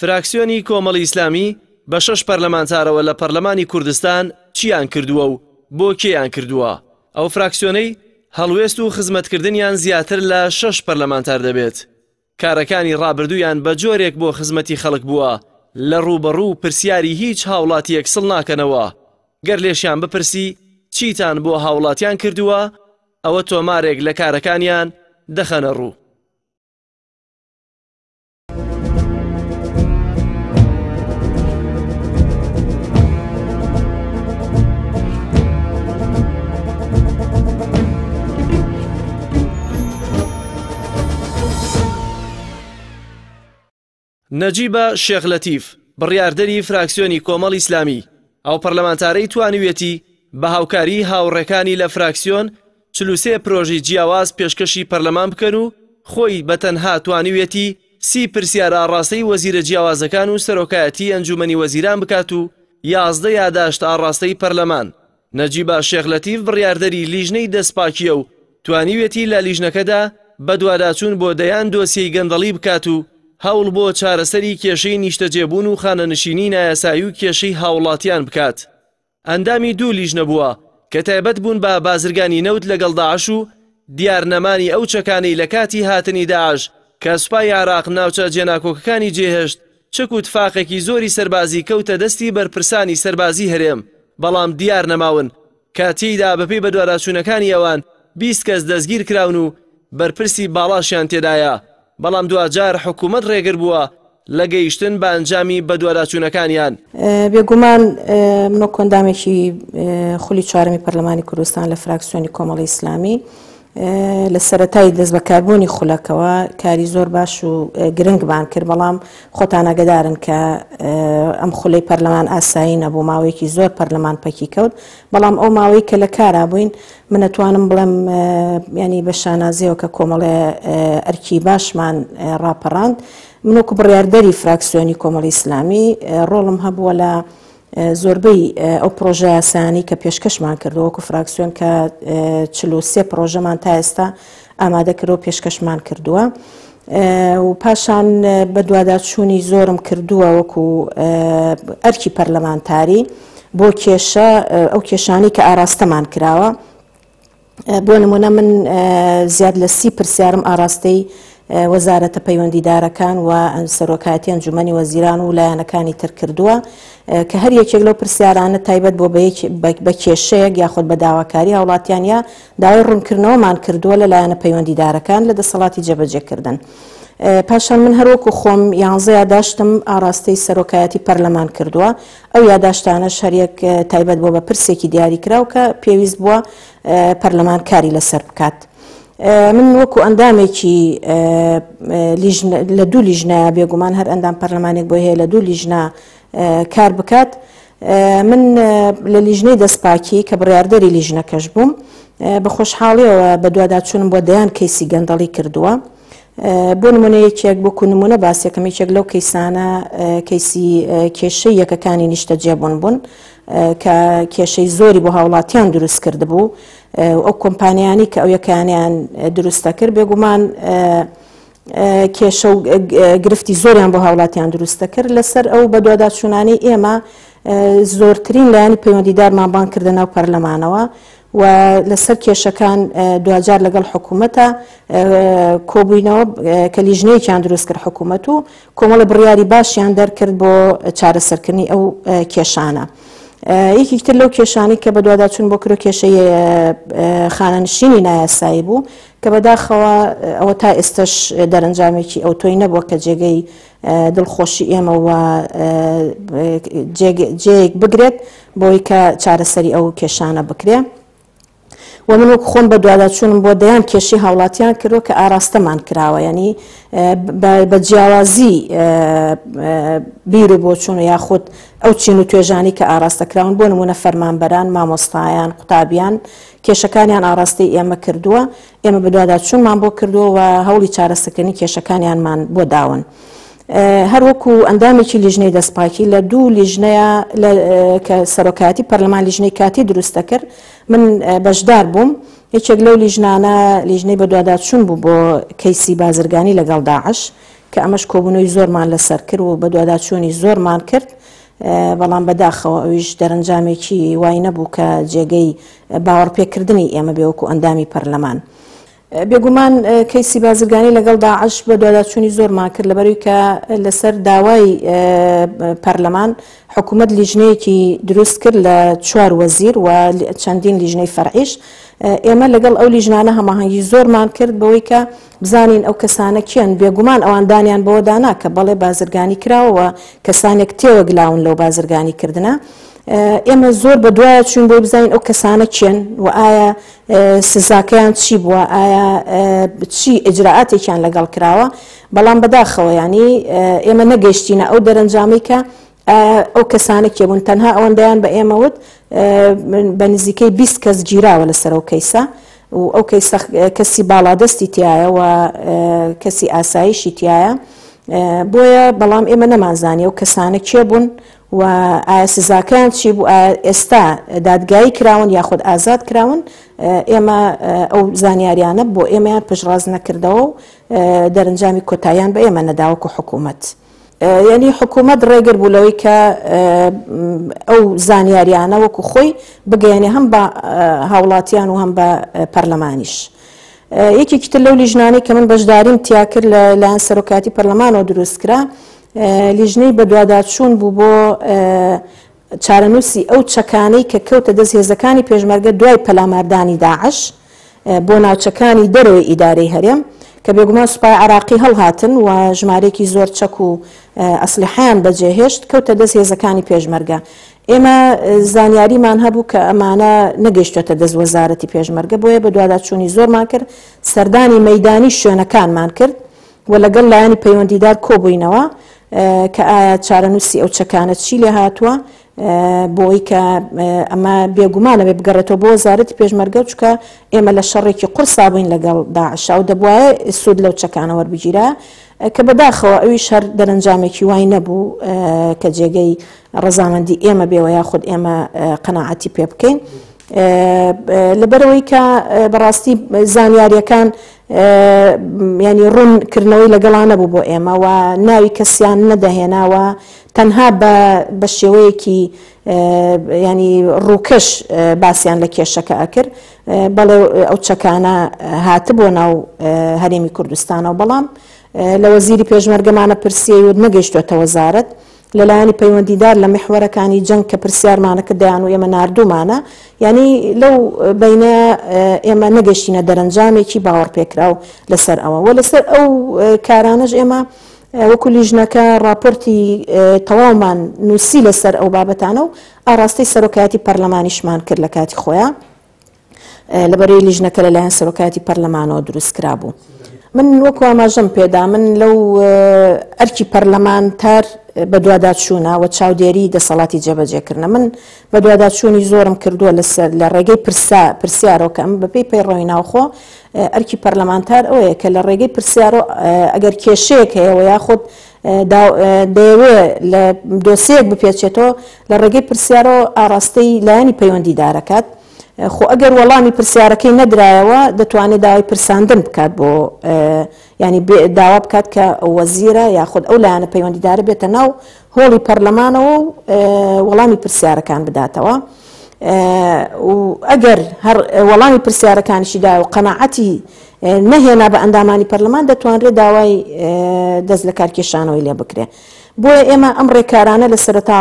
فراکسیۆنی کۆمەڵی ئیسلامی بە شەش پەرلەمانتارەوە لە پەرلەمانی کوردستان چیان کردووە و بۆ کێیان کردووە ئەو فراکسیۆنەی هەڵوێست و خزمەتکردنیان زیاتر لە شەش پەرلەمانتار دەبێت کارەکانی ڕابردوویان بە جۆرێک بۆ خزمەتی خەڵک بووە لە ڕووبەڕوو پرسیاری هیچ هاوڵاتیەک سڵ ناکەنەوە، گەر لێشیان بپرسی چیتان بۆ هاوڵاتیان کردووە ئەوە تۆمارێک لە کارەکانیان دەخەنە ڕوو. نەجیبە شێخ لەتیف، بڕیاردەری فراکسیۆنی کۆمەڵی ئیسلامی، ئەو پەرلەمانتارەی توانیویەتی بە هاوکاریی هاوڕێکانی لە فراکسیۆن چل و سێ پرۆژی جیاواز پێشکەشی پەرلەمان بکەن و خۆی بە تەنها توانیویەتی سی پرسیار ئاڕاستەی وەزیرە جیاوازەکان و سەرۆکایەتیی ئەنجوومەنی وەزیران بکات و یازدە یاداشت ئاڕاستەی پەرلەمان نەجیبە شێخ لەتیف بڕیاردەری لیژنەی دەستپاکییە و توانیویەتی لە لیژنەکەدا بەدواداچوون بۆ دەیان دۆسیەی گەندەڵی بکات و هەوڵ بۆ چارەسەری کێشەی نیشتەجێبوون و خانەنشینی نایاسایی و کێشەی هاوڵاتیان بکات ئەندامی دوو لیژنە بووە کە تایبەت بوون بە بازرگانی نەوت لەگەڵ داعش و دیار نەمانی ئەو چەکانەی لە کاتی هاتنی داعش کە سوپای عێراق ناوچە جێناکۆکەکانی جێهێشت چەک و تفاقێکی زۆری سەربازی کەوتە دەستی بەرپرسانی سەربازی هەرێم، بەڵام دیار نەماون، کە تێیدا بەپێی بەدواراچوونەکانی ئەوان بیست کەس دەستگیر کراون و بەرپرسی باڵاشیان تێدایە، بەڵام دواجار حکوومەت ڕێگر بووە لە گەیشتن بە ئەنجامی بەدواداچوونەکانیان. بێگومان منۆکۆندامێکی خولی چوارەمی پەرلەمانی کوردستان لە فراکسیۆنی کۆمەڵی ئیسلامی، لە سەرەتای دەست بەکاربوونی خولەکەوە کاری زۆر باش و گرنگمان کرد بەڵام خۆتان ئاگەدارن کە ئەم خولەی پەرلەمان ئاسایی نەبوو ماوەیەکی زۆر پەرلەمان پەکی کەوت بەڵام ئەو ماوەی کە لە کارا بووین من ئەتوانم بڵێم ینی بە شانازیەوە کە کۆمەڵێ ئەرکی باشمان ڕاپەڕاند من وەکو بڕیاردەری فراکسیۆنی کۆمەڵی ئیسلامی ڕۆڵم هەبووە لە زۆربەی ئەو پڕۆژە یاسایانەی کە پێشکەشمان کردووە وەکو فراکسیۆن کە چل و سێ پڕۆژەمان تا ئێستا ئامادە کردەوە پێشکەشمان کردووە و پاشان بەدواداچوونی زۆرم کردووە وەکو ئەرکی پەرلەمانتاری بۆ کێشە ئەو کێشانەی کە ئاراستەمان کراوە بۆ نموونە من زیاد لە سی پرسیارم ئاراستەی وەزارەتە پەیوەندیدارەکان و سەرۆکایەتی ئەنجومەنی وەزیران و لایەنەکانی تر کردووە کە هەر یەکێک لەو پرسیارانە تایبەت بۆ بە کێشەیەک یاخود بە داواکاری هاوڵاتیان یا داوای ڕوونکردنەوەمان کردووە لە لایەنە پەیوەندیدارەکان لە دەسەڵاتی جێبەجێکردن. پاشان من هەروەکو خۆم یانزە یاداشتم ئاراستەی سەرۆکایەتی پەرلەمان کردووە ئەو یاداشتانەش هەریەک تایبەت بووە بە پرسێکی دیاریکراو کە پێویست بووە پەرلەمان کاری لەسەر بکات. من وەکو ئەندامێکی لە دوو لیژنە بێگومان هەر ئەندام پەرلەمانێک بۆ هەیە لە دوو لیژنە کار بکات. من لە لیژنەی دەستپاکی کە بڕاردەری لیژنەکەش بووم بە خۆشحاڵیەوە بە دواداچوونم بۆ دەیان کەیسی گەندەڵی کردووە بۆ نموونە یەکێک بۆکوو نموونە باسێکم یەکێک لەو کەیسانە کەیسی کێشەی یەکەکانی نیشتەجێبوون بوون کە کێشەی زۆری بۆ هاوڵاتیان دروست کرد بوو ئەو کۆمپانیانی کە ئەو یەکانیان دروستە کرد بێگومان کێشە و گرفتی زۆریان بۆ هاوڵاتیان دروستە کرد لەسەر ئەو بەدواداچوونانی ئێمە زۆرترین لایانی پەیوەندیدارمان بان کردە ناو پەرلەمانەوە و لەسەر کێشەکان دواجار لەگەڵ حکومەتە کۆبووینەوە کە لیژنەیەکیان دروست کرد حکومەت و کۆمەڵە بڕیاری باشیان دەرکرد بۆ چارەسەرکردنی ئەو کێشانە. یەکیک تر لەو کێشانی کە بەدواداچون بۆ کرۆ کێشەی خانەنشینی نایاسایی بوو کە بەداخەوە ئەوە تا ئێستش دەرەنجامێکی ئەو تۆی نەبووە کە جێگەی دڵخۆشی ئێمە و جێیەک بگرێت بۆی کە چارەسەری ئەو کێشانە بکرێ و من وەک خۆم بە دواداچوونم بۆ دەیان کێشی هاوڵاتیان کردو کە ئاراستەمان کراوە ینی بە جیاوازی بیر و بۆچوون و یاخود ئەو چین و توێژانی کە ئاراستەکراون بۆ نمونە فەرمانبەران مامۆستایان قوتابیان کێشەکانیان ئاراستەی ئێمە کردووە ئێمە بەدواداچوونمان بۆ کردووە و هەوڵی چارەسەکردنی کێشەکانیانمان بۆ داون. هەر وەکو ئەندامێکی لیژنەی دەستپاکی لە دوو لیژنەیە کە سەرۆکایەتی پەرلەمان لیژنەی کاتی دروستە کرد من بەشدار بووم یەکێک لەو لیژنانە لیژنەی بەدواداچوون بوو بۆ کەیسی بازرگانی لەگەڵ داعش کە ئەمەش کۆبوونەوەی زۆرمان لەسەر کرد و بەدواداچوونی زۆرمان کرد بەڵام بەداخەوە ئەویش دەرەنجامێکی وای نەبوو کە جێگەی باوەڕپێکردنی ئێمە بێ وەکو ئەندامی پەرلەمان. بێگومان کەیسی بازرگانی لەگەڵ داعش بەدواداچوونی زۆرمان کرد لەبەروی کە لەسەر داوای پەرلەمان حکوومەت لیژنەیەکی دروست کرد لە چوار وەزیر و چەندین لیژنەی فەرعیش ئێمە لەگەڵ ئەو لیژنانە هەماهەنگی زۆرمان کرد بەوەی کە بزانین ئەو کەسانە کێن، بێگومان ئەوان دانیان بەوەدا نا کە بەڵێ بازرگانی کراوە و کەسانێک تێوەگلاون لەو بازرگانی کردنە. ئێمە زۆر بە دوایە چووین بۆی بزانین ئەو کەسانە کێن و ئایا سزاکەیان چی بووە، ئایا چی ئیجرائاتێکیان لەگەڵ کراوە، بەڵام بەداخەوە یانی ئێمە نەگەیشتینە ئەو دەرەنجامەی کە ئەو کەسانە کێ بوون؟ تەنها ئەوەندەیان بە ئێمە وت بە نزیکەی بیست کەس گیراوە لەسەر ئەو کەیسە و ئەو کەیسە کەسی باڵادەستی تایە و کەسی ئاسایشی تایە بۆیە بەڵام ئێمە نەمانزانانی ئەو کەسانە کێ بوون و ئایا سزاکان چی بوو ئێستا دادگایی کراون یاخود ئازاد کراون ئێمە ئەو زانیاریانە بۆ ئێمەیان پشڕاز نەکردەوە و دەرنجامی کۆتاییان بە ئێمە نەداوەکو حکوومەت. یەنی حکومەت ڕێگر بوو لەوەی کە ئەو زانیاریانە وەکو خۆی بگەیەنێ هەم بە هاوڵاتیان و هەم بە پەرلەمانیش. یەکێکی تر لەو لیژنانەی کە من بەشداریم تیا کرد لە لایەن سەرۆکاتی پەرلەمانەوە دروست کرا لیژنەی بەدواداچوون بوو بۆ چارەنووسی ئەو چەکانەی کە کەوتە دەست هێزەکانی پێشمەرگە دوای پەلاماردانی داعش بۆ ناوچەکانی دەرەوەی ئیدارەی هەرێم، کە بێگومان سوپای عێراقی هەڵهاتن و ژمارەیەکی زۆر چەک و ئەسلحەیان بەجێهێشت، کەوتە دەست هێزەکانی پێشمەرگە. ئێمە زانیاریمان هەبوو کە ئەمانە نەگەیشتووەتە دەست وەزارەتی پێشمەرگە، بۆیە بەدواداچوونی زۆرمان کرد، سەردانی مەیدانی شوێنەکانمان کرد، و لەگەڵ لایەنی پەیوەندیدار کۆبووینەوە کە ئایا چارەنووسی ئەو چەکانە چی لێ هاتووە بۆی کە ئەمە بێگومانە بێ بگەڕێتەوە بۆ وەزارەتی پێشمەرگە و چکە ئێمە لە شەڕێکی قورسا بووین لەگەڵ داعشا و دەبواە سوود لەو چەکانە وەربگیرە کە بەداخەوە ئەوی شەر دەرەنجامێکی وای نەبوو کە جێگەی ڕزامەندی ئێمە بێەوە یا خود ئێمە قەنەعاتی پێ بکەین لەبەرەوەی کە بەڕاستی زانیاریەکان یانی ڕوون کردنەوەی لەگەڵا نەبوو بۆ ئێمە و ناوی کەسیان نەدەهێنا و تەنها بە بە شێوەیەکی یانی ڕووکەش باسیان لە کێشەکە ئەکرد بەڵێ ئەو چەکانە هات بۆ ناو هەرێمی کوردستانەوە بەڵام لە وەزیری پێشمەرگەمانە پرسیەی و نەگەیشتوێتە وەزارەت لە لایەنی پەیوەندیدار لە میحوەرەکانی جەنگ کە پرسیارمانە کردیان و ئێمە ناردوومانە، یانی لەو بەینەیا ئێمە نەگەشتینە دەرەنجامێکی باوەڕپێکراو لەسەر ئەوە و لەسەر ئەو کارانەش ئێمە وەکو لیژنەکە ڕاپۆرتی تەواومان نووسی لەسەر ئەو بابەتانە و ئاڕاستەی سەرۆکایەتی پەرلەمانیشمان کرد لە کاتی خۆیان. لەبەرەی لیژنەکە لەلایەن سەرۆکایەتی پەرلەمانەوە دروست کرابوو. من وەکو ئاماژەم پێدا من لەو ئەرکی پەرلەمانتار بەدواداچوونە و چاودێری دەسەڵاتی جێبەجێکردنە من بەدواداچوونی زۆرم کردووە لەسەر لە ڕێگەی پرسا پرسیارەوە کە ئەم بەپی پەیڕەوی ناوخۆ ئەرکی پەرلەمانتار ئەوەیە کە لە ڕێگەی پرسیارۆ ئەگەر کێشەیەک هەیەەوە یاخود دەیەوێت لە دۆسێیەک بپێچێتەوە لە ڕێگەی پرسیارەوە ئاڕاستەی لایەنی پەیوەندیدار ئەکات، خۆ ئەگەر وەڵامی پرسیارەکەی نەدرایەوە دەتوانێت داوای پرساندن بکات بۆ یانی داوا بکات کە وەزیرە یاخود ئەو لایەنە پەیوەندیدارە بێتە ناو هۆڵی پەرلەمانەوە و وەڵامی پرسیارەکان بداتەوە. ئەگەر هەر وەڵامی پرسیارەکانیشی دا و قەنەعەتی نەهێنا بە ئەندامانی پەرلەمان دەتوانرێت داوای دەست لە کارکێشانەوەی لێ بکرێت بۆیە ئێمە ئەم ڕێکارانە لە سەرەتا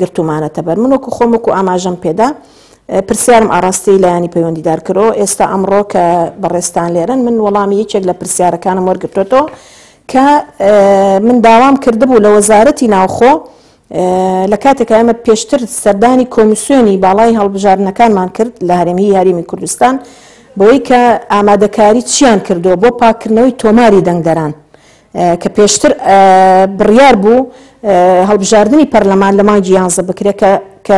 گرتومانەتە بەر منۆک و خۆمک و ئاماژەم پێدا پرسیارم ئاڕاستی لایانی پەیوەندیدار کرۆ ئێستا ئەمڕۆ کە بەڕێستان لێرن من وەڵامی یەکێک لە پرسیارەکانم وەرگتۆتەوە کە من داوام کردبوو لە وەزارەتی ناوخۆ لە کاتێکا ئێمە پێشتر سەردانی کۆمیسیۆنی باڵای هەڵبژاردنەکانمان کرد لە هەرێمی هەرێمی کوردستان بەوەی کە ئامادەکاری چیان کردووە بۆ پاکردنەوەی تۆماری دەنگدەران کە پێشتر بڕیار بوو هەڵبژاردننی پەرلەمان لە مانگی یانزە بکرێت کە کە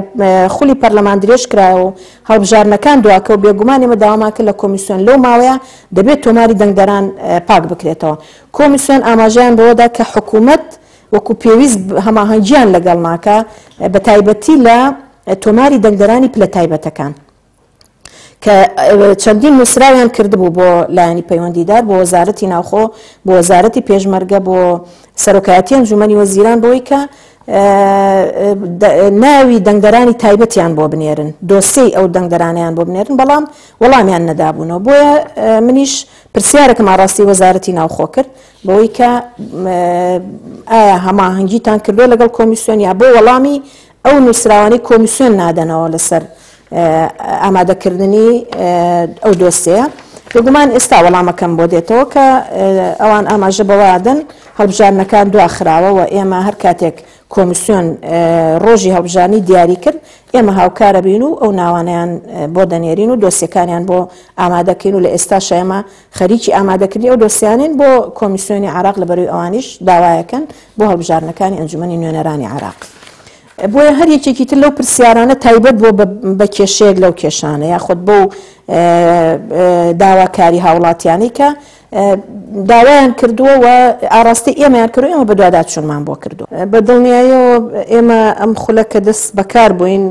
خولی پەرلەمان درێژ کرایە و هەڵبژارنەکان دواکە و بێگومانی مەداواماکە لە کۆمیسیۆن لەو ماوەیە دەبێت تۆماری دەنگدەران پاک بکرێتەوە کۆمیسیۆن ئاماژیان بەوەدا کە حکوومەت وەکو پێویست هەماهەنگییان لەگەڵ ناکا، بە تایبەتی لە تۆماری دەنگدەرانی پلە تایبەتەکان، کە چەندین نووسراویان کردبوو بۆ لایەنی پەیوەندیدار، بۆ وەزارەتی ناوخۆ، بۆ وەزارەتی پێشمەرگە، بۆ سەرۆکایەتی ئەنجوومەنی وەزیران بەوەی کە ناوی دەنگدەرانی تایبەتیان بۆ بنێرن، دۆسیەی ئەو دەنگدەرانەیان بۆ بنێرن، بەڵام وەڵامیان نەدابوونەوە. بۆیە منیش پرسیارێکم ئاڕاستەی وەزارەتی ناوخۆ کرد، بەوەی کە ئایا هەماهەنگیتان کردووە لەگەڵ کۆمیسیۆن یا بۆ وەڵامی ئەو نووسراوانی کۆمیسیۆن نادەنەوە لەسەر ئامادەکردنی ئەو دۆسەیە بگومان ئێستا وەڵامەکەم بۆ دێتەوە کە ئەوان ئاماژە بەوادن هەڵبژارنەکان دواخراوە و ئێمە هەر کاتێک کۆمیسیۆن ڕۆژی هەڵبژانی دیاری کرد ئێمە هاوکارە بین و ئەو ناوانیان بۆ دەنێرین و دۆسیەکانیان بۆ ئامادەکەین و لە ئێستا شەمە خەریکی ئامادەکردنی ئەو دۆسیانەین بۆ کۆمیسیۆنی عێراق لەبەروی ئەوانیش داوایەکەن بۆ هەڵبژاردنەکانی ئەنجومەنی نوێنەرانی عێراق. بۆیە هەر یەکێکی تر لەو پرسیارانە تایبەت بووە بە کێشەیەک لەو کێشانە یاخود بەو داواکاری هاوڵاتیانی کە داوایان کردووە و ئاراستی ئێمەیان کرد ئێمە بەدوادا چونمان بۆ کردو بە دڵنیایەوە ئێمە ئەم خولە کە دەست بەکار بووین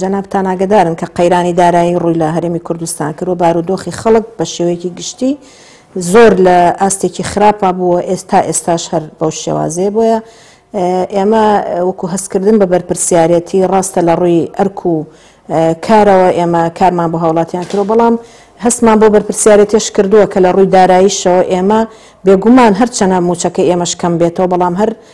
جەنابتان ئاگەدارن کە قەیرانی دارایی ڕووی لە هەرێمی کوردستان کرد و بارودۆخی خەڵک بە شێوەیەکی گشتی زۆر لە ئاستێکی خراپا بوو و ئێس تا ئێستاش هەر بەو شێوازەیە بۆیە ئێمە وەکو هەستکردن بە بەرپرسیارێتی ڕاستە لە ڕووی ئەرک و کارەوە ئێمە کارمان بۆ هاوڵاتیان کرد بەڵام هەستمان بۆ بەرپرسیارێتیش کردووە کە لە ڕووی داراییشەوە ئێمە بێگومان هەرچەنە موچەکە ئێمەش کەم بێتەوە بەڵام هەر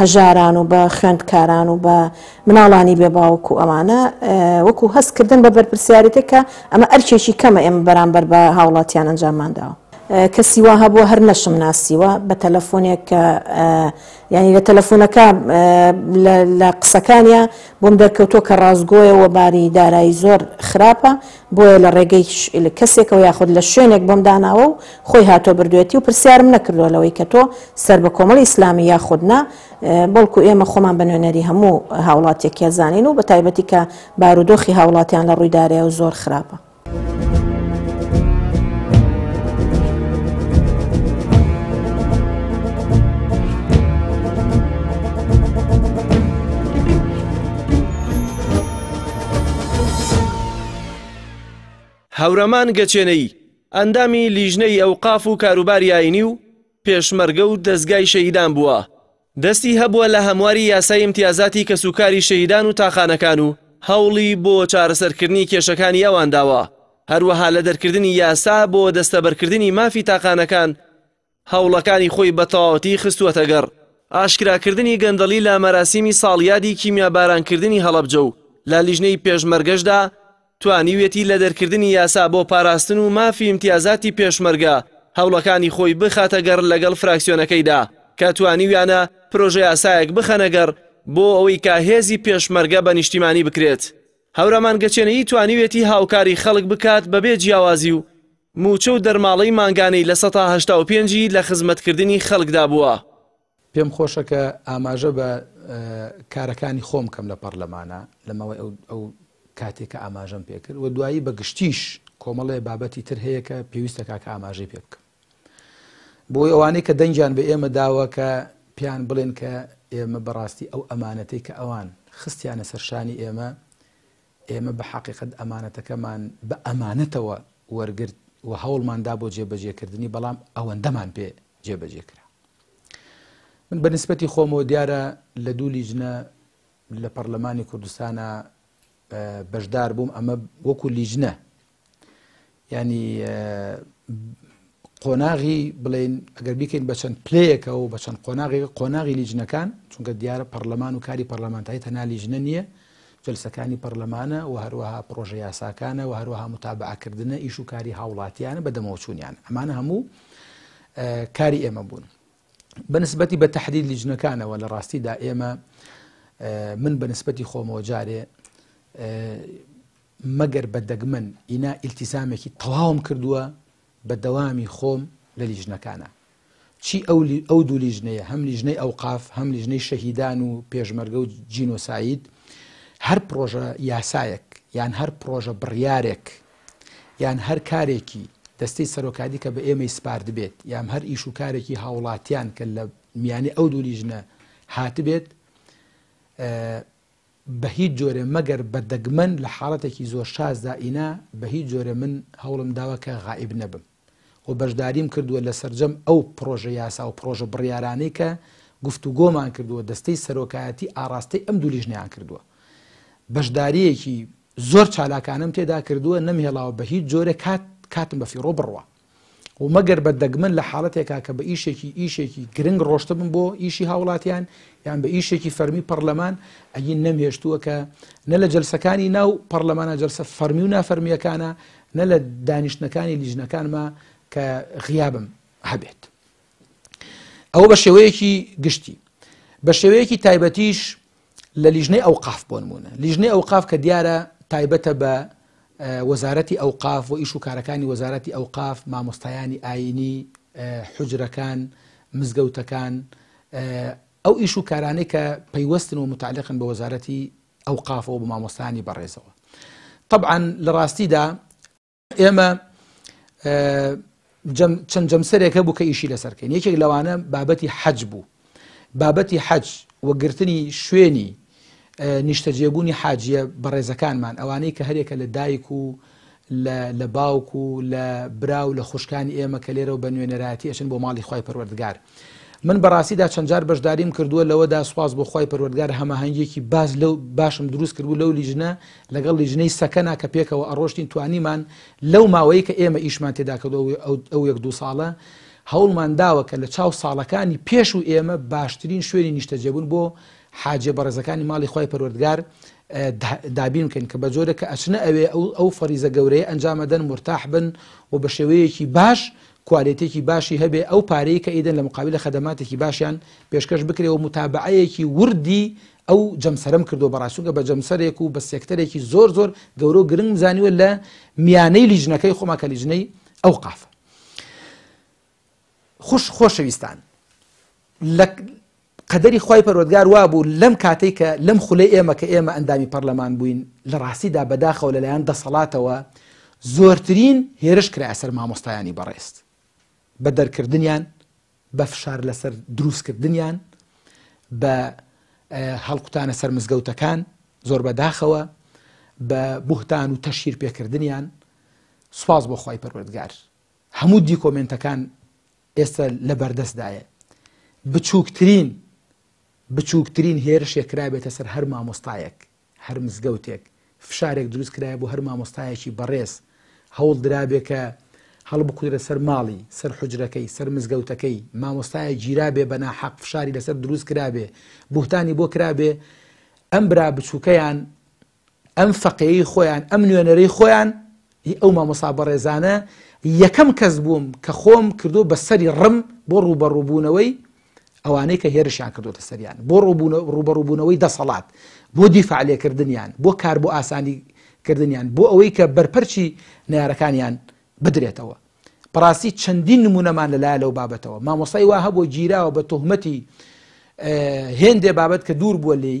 هەژاران و بە خوێندکاران و بە مناڵانی بێ باوک و ئەوانە وەکو هەست کردن بە بەرپرسیارێتێک کە ئەمە ئەرکێکی کەمە ئێمە بەرامبەر بە هاوڵاتیان ئەنجاممان داوە. کەسی وا هەبووە هەر نەشم ناسیوە بە تەلەفۆنێک کە ینی لە تەلەفۆنەکە لە قسەکانیا بۆم دەرکەوتۆ کە ڕاستگۆیەوە باری دارایی زۆر خراپە بۆیە لە ڕێگەی کەسێکەوە یاخود لە شوێنێک بۆم داناوە و خۆی هاتۆ بردوێتی و پرسیارم نەکردوە لەوەی کە تۆ سەر بە کۆمەڵی ئیسلامی یاخود نا، بەڵکو ئێمە خۆمان بە نوێنەری هەموو هاوڵاتیەکی ئەزانین و بە تایبەتی کە بارودۆخی هاوڵاتیان لە ڕووی دارایەوە زۆر خراپە. هەورەمان گەچێنەیی، ئەندامی لیژنەی ئەوقاف و کاروباری ئایینی و پێشمەرگە و دەزگای شەهیدان بووە، دەستی هەبووە لە هەمواری یاسای ئیمتیازاتی کەسوکاری شەهیدان و تاقانەکان و هەوڵی بۆ چارەسەرکردنی کێشەکانی ئەوان داوە، هەروەها لە دەرکردنی یاسا بۆ دەستەبەرکردنی مافی تاقانەکان، هەوڵەکانی خۆی بە تەواوەتی خستووەتەگەڕ. ئاشکراکردنی گەندەڵی لە مەراسیمی ساڵیادی کیمیابارانکردنی هەڵەبجە و لە لیژنەی پێشمەرگەشدا، توانیویەتی لە دەرکردنی یاسا بۆ پاراستن و مافی ئیمتیازاتی پێشمەرگە هەوڵەکانی خۆی بخاتەگەڕ لەگەڵ فراکسیۆنەکەیدا کە توانیویانە پرۆژەیاسایەک بخەنەگەڕ بۆ ئەوەی کە هێزی پێشمەرگە بە نیشتیمانی بکرێت. هەورامان گەچێنەیی توانیوێتی هاوکاری خەڵک بکات بەبێ جیاوازی و مووچە و دەرماڵەی مانگانەی لە سەتا هەشتا و پێنج ی لە خزمەتکردنی خەڵکدا بووە. پێم خۆشە کە ئاماژە بە کارەکانی خۆم بکەم لە پەڕلەمانا لە ماوەی ئەو کاتێ کە ئاماژەم پێکرد و دوایی بە گشتیش کۆمەڵێ بابەتی تر هەیە کە پێویستە کاکە ئاماژەی پێ بکەم. بۆ ئەوانەی کە دەنگیان بە ئێمە داوە کە پێیان بڵێن کە ئێمە بەڕاستی ئەو ئەمانەتەی کە ئەوان خستیانە سەرشانی ئێمە ئێمە بە حقیقت ئەمانەتەکەمان بە ئەمانەتەوە وەرگرت و هەوڵماندا بۆ جێبەجێکردنی بەڵام ئەوەندەمان پێ جێبەجێ کرا من بە نسبەتی خۆمەوە دیارە لە دوو لیجنە لە پەرلەمانی کوردستانە بەشدار بووم ئەمە وەکو لیجنە ینی قۆناغی بڵین ئەگەر بیکەین بە چەند پلەیەکەەوە بە چەند قۆناغی قۆناغی لیژنەکان چونکە دیارە پەرلەمان و کاری پەرلەمانتای تەنا لیژنە نییە جلسەکانی پەرلەمانە و هەروەها پرۆژە یاساکانە و هەروەها متابعکردنە ئیش و کاری هاوڵاتیانە بە دەمەوچوونیان ئەمانە هەموو کاری ئێمە بوون بەنسبەتی بە تحریر لیژنەکانەوە لە ڕاستیدا ئێمە من بەنسبەتی خۆمەوە جارێ مەگەر بە دەگمەن ئینا ئیلتیزامێکی تەواوم کردووە بە دەوامی خۆم لە لیژنەکانا چی ئەو لی ئەو دوو لیژنەیە هەم لیژنەی ئەوقاف هەم لیژنەی شەهیدان و پێشمەرگە و جینۆساید هەر پڕۆژە یاسایەک یان هەر پڕۆژە بڕیارێک یان هەر کارێکی دەستەی سەرۆکاتی کە بە ئێمەی سپارد بێت یام هەر ئیش و کارێکی هاوڵاتیان کە لە میانی ئەو دوو لیژنە هاتبێت بە هیچ جۆرێ مەگەر بە دەگمەن لە حاڵەتێکی زۆر شازدا ئینا بە هیچ جۆرێ من هەوڵم داوە کە غائیب نەبم و بەشداریم کردووە لە سەرجەم ئەو پڕۆژە یاسا و پڕۆژە بڕیارانەی کە گفتوگۆمان کردووە دەستەی سەرۆکایەتی ئاڕاستەی ئەم دوو لیژنەیان کردووە بەشدارییەکی زۆر چالاکانەم تێدا کردووە نەمهێڵاوە بە هیچ جۆرێ کات کاتم بە فیڕۆ بڕوا. و مەگەر بە دەگمەن لە حاڵەتێکا کە بە ئیشێکی ئیشێکی گرنگ ڕۆشتبم بۆ ئیشی هاوڵاتیان یان بە ئیشێکی فەرمی پەرلەمان ئەگین نەمهێشتووە کە نە لە جلسەکانی ناو پەرلەمانە جلسە فەرمی و نافەرمیەکانە نە لە دانیشتنەکانی لیژنەکانمە کە غیابم هەبێت ئەوە بە شێوەیەکی گشتی بە شێوەیەکی تایبەتیش لە لیژنەی ئەوقاف بۆ نموونە لیژنەی ئەوقاف کە دیارە تایبەتە بە وەزارەتی ئەوقاف و ئیش و کارەکانی وەزارەتی ئەوقاف مامۆستایانی ئاینی حجرەکان مزگەوتەکان ئەو ئیش و کارانەی کە پەیوەستن و متعلقن بە وەزارەتی ئەو قافەوە بە مامۆستانی بەڕێزەوە طبعا لە ڕاستیدا ئێمە چەند جەمسەرێک هەبوو کە ئیشی لەسەرکەین یەکێک لەوانە بابەتی حەج بوو بابەتی حەج وەگرتنی شوێنی نیشتەجێبوونی حاجیە بەڕێزەکانمان ئەوانەی کە هەرێکە لە دایک و لە باوک و لە برا و لە خوشکانی ئێمە کە لێرە و بە نوێنەرایەتی ئەچن بۆ ماڵی خی پەروەردگار من بەڕاستیدا چەند جار بەشداریم کردووە لەوەدا سوپاس بۆ خوای پەروەردگار هەماهەنگیەکی باس لەو باشم دروست کردبوو لەو لیژنە لەگەڵ لیژنەی سەکەنا کە پێکەوە ئەڕۆشتین توانیمان لەو ماوەیە کە ئێمە ئیشمان تێدا کردەوە ئەو یەک دوو ساڵە هەوڵمان داوە کە لە چاو ساڵەکانی پێش و ئێمە باشترین شوێنی نیشتەجێبوون بۆ حاجێ بەڕێزەکانی ماڵی خی پەروەردگار دابین بکەین کە بە جۆرە کە ئەچنە ئەوێ ئەو فەریزە گەورەیە ئەنجامەدەن مرتاح بن و بە شێوەیەکی باش کوالێتێکی باشی هەبێ ئەو پارەی کە ئیدەن لە مقابل خەدەماتێکی باشیان پێشکەش بکرێ و موتابەعەیەکی وردی ئەو جەمسەرەم کردوە بەڕاست چونکە بە جەمسەرێک و بە سێکتەرێکی زۆر زۆر گەورە و گرنگم زانیوە لە میانەی لیژنەکەی خۆما کە لیژنەی ئەوقافە خوش خۆشەویستان لە قەدەری خوای پەروەردگار وابوو لەم کاتەی کە لەم خولەی ئێمە کە ئێمە ئەندامی پەڕلەمان بووین لە ڕاستیدا بەداخەوە لەلایەن دەسەڵاتەوە زۆرترین هێرش کرایە سەر مامۆستایانی بەڕێز بە دەرکردنیان بە فشار لەسەر دروستکردنیان بە هەڵکوتانە سەر مزگەوتەکان زۆر بەداخەوە بە بوهتان و تەشیر پێکردنیان سوپاس بۆ خی پەروەردگار هەموو دیکۆمنتەکان ئێستا لە بەردەستدایە بچووکترین بچووکترین هێرشێک کرابێتە سەر هەر مامۆستایەک، هەر مزگەوتێک، فشارێک دروست کرایە بۆ هەر مامۆستایەکی بەڕێز، هەوڵ درابێ کە هەڵبکوترێت سەر ماڵی، سەر حوجرەکەی، سەر مزگەوتەکەی، مامۆستایەک گیرابێ بە ناحەق فشاری لەسەر دروست کرابێ، بوهتانی بۆ کرابێ، ئەم برا بچووکەیان ئەم فەقێی خۆیان ئەم نوێنەرەی خۆیان هی ئەو مامۆسا بەڕێزانە یەکەم کەس بووم کە خۆم کردو بە سەری ڕم بۆ ڕووبەڕووبوونەوەی ئەوانەی کە هێرشیان کردوتە سەریان بۆ ڕوبەڕوبوونەوەی دەسەڵات بۆ دیفاع لێکردنیان بۆ کار بۆ ئاسانی کردنیان بۆ ئەوەی کە بەرپەرچی نارەکانیان بدرێتەوە بەڕاستی چەندین نمونەمان لەلایە لەو بابەتەوە مامۆسای وا هەبوو گیراوە بە تهمەتی هێندێ بابەت کە دوور بووە لێی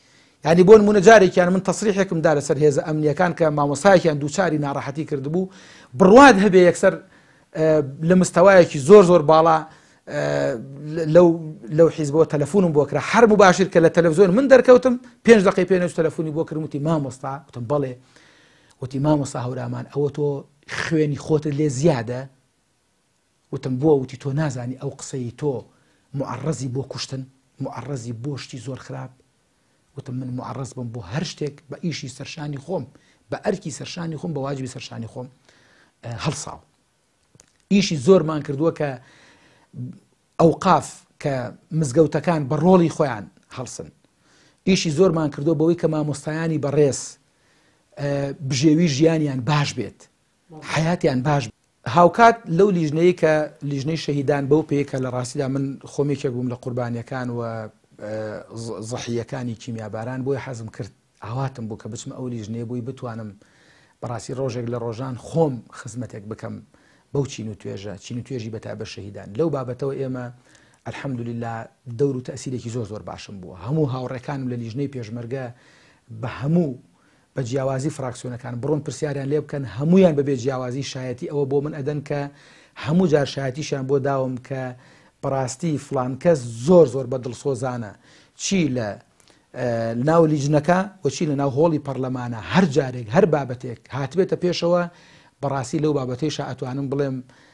یانی بۆ نموونە جارێکیان من تەسریحێکم دا لەسەر هێزە ئەمنییەکان کە مامۆستایەکیان دووچاری ناڕەحەتی کردبوو، بڕوات هەبێ یەکسەر لە مستەوایەکی زۆر زۆر باڵا لەو لەو حیزبەوە تەلەفۆنم بۆ کرا هەر مباشر کە لە تەلەڤزیۆن من دەرکەوتم پێنج دقی پێ نەوت تەلەفۆنی بۆ کردم وتی مامۆستا وتم بەڵێ وتی مامۆستا هەورامان ئەوە تۆ خوێنی خۆتت لێ زیادە وتم بۆ وتی تۆ نازانی ئەو قسەی تۆ موعەڕەزی بۆ کوشتن موعەڕەزی بۆ شتی زۆر خراپ وتم من موعەڕەز بم بۆ هەر شتێک بە ئیشی سەرشانی خۆم بە ئەرکی سەرشانی خۆم بە واجبی سەرشانی خۆم هەڵساو ئیشی زۆرمان کردووە کە ئەو قاف کە مزگەوتەکان بە ڕۆڵی خۆیان هەڵسن ئیشی زۆرمان کردو بەوەی کە مامۆستایانی بەڕێز بژێوی ژیانیان باش بێت حەیاتیان باش بێت. هاوکات لەو لیژنەیەی کە لیژنەی شەهیدان بەو پێیە کە لە ڕاستیدا من خۆم یەکێک بووم لە قوربانییەکان و زەحییەکانی کیمیاباران بۆیە حەزم کرد ئاواتم بوو کە بچمە ئەو لیژنەیە بۆی بتوانم بەڕاستی ڕۆژێک لە ڕۆژان خۆم خزمەتێک بکەم بەو چین و توێژە چین و توێژی بەتابەر شەهیدان لەو بابەتەوە ئێمە الحەمدللا دەور و تەسیرێکی زۆر زۆر باشم بووە هەموو هاوڕێکانم لە لیژنەی پێشمەرگە بە هەموو بە جیاوازی فراکسیۆنەکان بڕۆن پرسیاریان لێ بکەن هەموویان بەبێ جیاوازی شایەتی ئەوە بۆ من ئەدەن کە هەموو جار شایەتیشیان بۆ داوم کە بەڕاستی فلان کەس زۆر زۆر بە دڵسۆزانە چی لە ناو لیجنەکە وەچی لە ناو هۆڵی پەرلەمانە هەر جارێک هەر بابەتێک هاتبێتە پێشەوە بەڕاستی لەو بابەتەیشە ئەتوانم بڵێم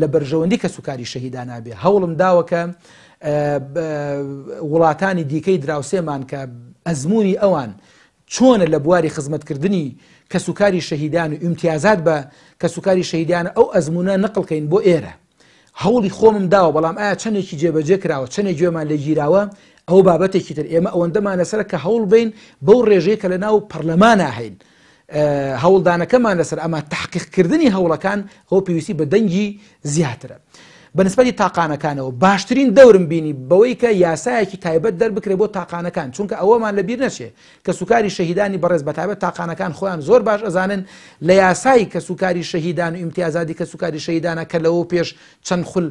لە بەرژەوەندی کەسوکاری شەهیدانا بێ هەوڵم داوە کە وڵاتانی دیکەی دراوسێمان کە ئەزمموی ئەوان چۆنە لە بواری خزمەتکردنی کەسوکاری شەهیدان و ئیمتیازات بە کەسوکاری شەهیدان ئەو ئەزمونە نقلکەین بۆ ئێرە هەوڵی خۆمم داوە بەڵام ئایا چەندێکی جێبەجێ کراوە چەندێ گوێمان لێ گیراوە ئەو بابەتێکی تر ئێمە ئەوەندەمانە سەر کە هەوڵ بین بەو ڕێژەیە کە لە ناو پەرلەمانە هەین هەوڵدانەکەمان لەسەر ئەمە تەحقیق کردنی هەوڵەکان ئەوە پێویستی بە دەنگی زیاترە بە نسبەتی تاقانەکانەوە باشترین دەورم بینی بەوەی کە یاسایەکی تایبەت دەربکرێ بۆ تاقانەکان چونکە ئەوەمان لەبیر نەچێ کە سوکاری شەهیدانی بەڕێز بەتابەت تاقانەکان خۆیان زۆر باش ئەزانن لە یاسایی کە سوکاری شەهیدان و ئیمتیازادی کە سوکاری شەهیدانە کە لەوە پێش چەند خول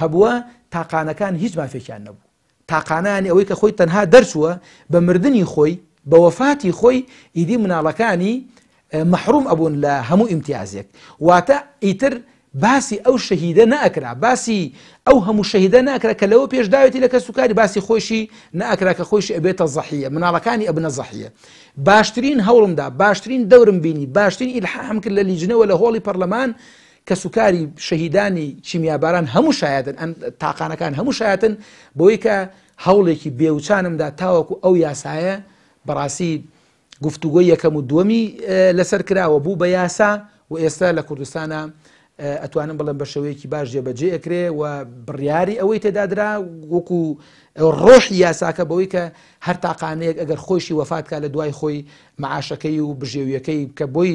هەبووە تاقانەکان هیچ مافێکیان نەبوو تاقانە یانی ئەوەی کە خۆی تەنها دەرچووە بە مردنی خۆی بە وەفاتی خۆی ئیدی مناڵەکانی مەحروم ئەبوون لە هەموو ئیمتیازێک واتە ئیتر باسی ئەو شەهیدە ناکرا باسی ئەو هەموو شەهیدە ناکرا کە لەوە پێش داوێتی لە کەسوکاری باسی خۆشی ناکرا کە خۆشی ئەبێتە زەحیە مناڵەکانی ئەبنە زەحیە باشترین هەوڵمدا باشترین دەورم بینی باشترین ئیلحاحم کرد لە لیجنەوە لە هۆڵی پەرلەمان کەسوکاری شەهیدانی کیمیاباران هەموو شایەتن ئەم تاقانەکان هەموو شایەتن بۆی کە هەوڵێکی بێوچانمدا تاوەکو ئەو یاسایە بەڕاستی گفتوگۆی یەکەم و دووەمی لەسەر کراوە بوو بە یاسا و ئێستا لە کوردستانە ئەتوانم بڵێم بە شێوەیەکی باش جێبەجێ ئەکرێ و بڕیاری ئەوەی تێدادرا وەکو ڕۆحی یاساکە بەوەی کە هەر تاقانەیەک ئەگەر خۆشی وەفاتکە لە دوای خۆی معاشەکەی و بژێویەکەی کە بۆی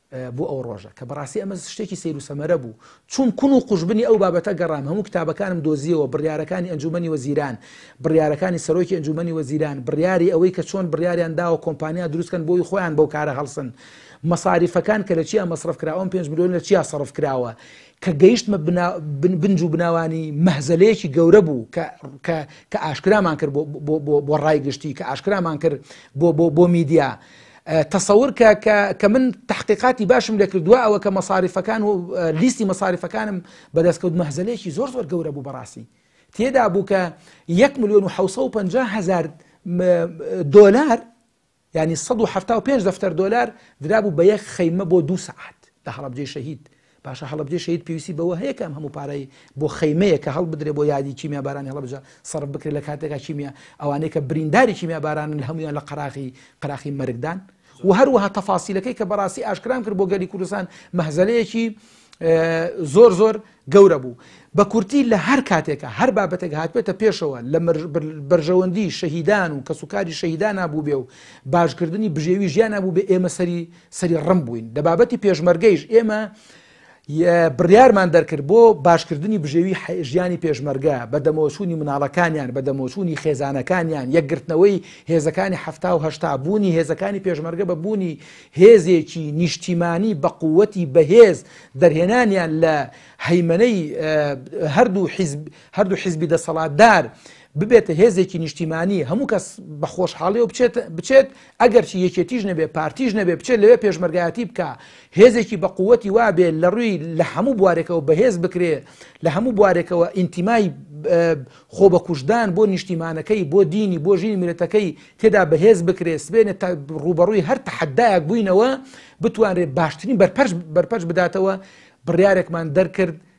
بۆ ئەو ڕۆژە کە بەڕاستی ئەمە شتێکی سەیر و سەمەرە بوو چون کون و قوژبنی ئەو بابەتە گەڕام هەموو کتابەکانم دۆزیەوە بڕیارەکانی ئەنجومەنی وەزیران بڕیارەکانی سەرۆکی ئەنجومەنی وەزیران بڕیاری ئەوەی کە چۆن بڕیاریان داوە کۆمپانیا دروستکەن بۆی خۆیان بەو کارە هەڵسن مەساریفەکان کە لە چیا مەصرف کراوەم 5 میلیۆن لە چیا صرف کراوە کە گەیشتمە بنج و بناوانی مەهزەلەیەکی گەورە بوو کە ئاشکرامان کرد بۆ ڕای گشتی کە ئاشکرامان کرد بۆ بۆ بۆ میدیا تەسەور کە کە کە من تەحقیقاتی باشم لێ کردووە ئەوە کە مەساریفەکان و لیستی مەساریفەکانم بەدەست کەوت مەهزەلێکی زۆر زۆر گەورە بوو بەڕاستی تێدا بوو کە یەک ملیۆن و حوسە و پنج هزار دۆلار ینی 1970 دەفتەر دۆلار درابوو بە یەک خەیمە بۆ دو سعات لە هەڵبجەی شەهید پاشا هەڵەبجەی شەهید پێویستی بەوە هەیە کە ئەم هەموو پارەی بۆ خەیمەیە کە هەڵبدرێ بۆ یادی کیمیابارانی هەڵەبجە سەرف بکرێ لە کاتێکا کیمیا ئەوانەی کە برینداری کیمیابارانن هەمویان لە قەراغی قەراخی مەرگدان و هەروەها تەفاسیلەکەی کە بەڕاستی ئاشکرام کرد بۆ گەلی کوردستان مەهزەلەیەکی زۆر زۆر گەورە بوو بە کورتی لە هەر کاتێکە هەر بابەتێک هاتبێتە پێشەوە لە بەرژەوەندی شەهیدان و کەسوکاری شەهیدان نبوو بێ و باشکردنی بژێوی ژیان نبوو بێ ئێمە سەری سەری ڕم بووین، لە بابەتی پێشمەرگەیش ئێمە بڕیارمان دەرکرد بۆ باشکردنی بژێوی ژیانی پێشمەرگە، بەدەمەوەچوونی مناڵەکانیان، بەدەمەوەچوونی خێزانەکانیان، یەکگرتنەوەی هێزەکانی حەفتا و هەشتا، بوونی هێزەکانی پێشمەرگە بە بوونی هێزێکی نیشتیمانی بەقووتی بەهێز، دەرهێنانیان لە هەیمەنەی هەردوو حیزبی دەسەڵاتدار ببێتە هێزێکی نیشتیمانی هەموو کەس بە خۆشحاڵیەوە بچێت، ئەگەرچی یەکێتیش نەبێ پارتیش نەبێ بچێ لەوێ پێشمەرگایەتی بکا هێزێکی بەقوەتی وابێ لەڕوی لەهەموو بوارێکەوە بەهێز بکرێ لەهەموو بوارێکەوە ئینتیمای خۆ بەکوشتدان بۆ نیشتیمانەکەی بۆ دینی بۆ ژینی میرەتەکەی تێدا بەهێز بکرێ سبێنێ تا ڕوبەڕووی هەر تەحەدایەک بووینەوە بتوانرێ باشترین بەرپەرچ بەرپەرچ بداتەوە بڕیارێکمان دەرکرد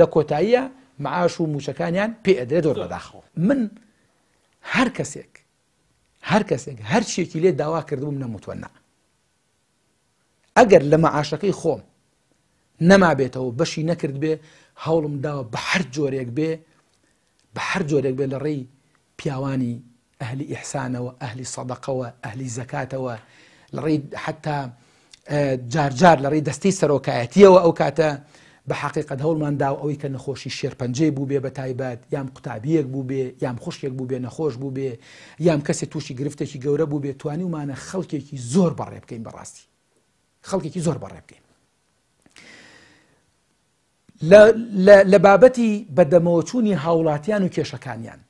لە کۆتاییا معاش و مووچەکانیان پێ ئەدرێت زۆر بەداخەوە من هەر کەسێک هەر کەسێک هەر چیەکی لێ داوا کردبووم نەموتوە نا ئەگەر لە مەعاشەکەی خۆم نەمابێتەوە بەشی نەکرد بێ هەوڵم داوە بە هەر جۆرێک بێ بە هەر جۆرێک بێت لە ڕێی پیاوانی ئەهلی ئیحسانەوە، ئەهلی سەدەقەوە، ئەهلی زەکاتەوە، لە ڕێی حەتتا جار جار لە ڕێی دەستەی سەرۆکایەتیەوە ئەو کاتە بە حەقیقەت هەوڵمان دا و ئەوەی کە نەخۆشی شێرپەنجەی بوو بێ بە تایبەت یام قوتابیەک بوو بێ یام خوشکێک بوو بێ نەخۆش بوو بێ یام کەسێک تووشی گرفتێکی گەورە بوو بێ توانیومانە خەڵکێکی زۆر بەڕێ بکەین بەڕاستی خەڵکێکی زۆر بەڕێ بکەین لە لە لە بابەتی بە دەمەوە چوونی هاوڵاتیان و کێشەکانیان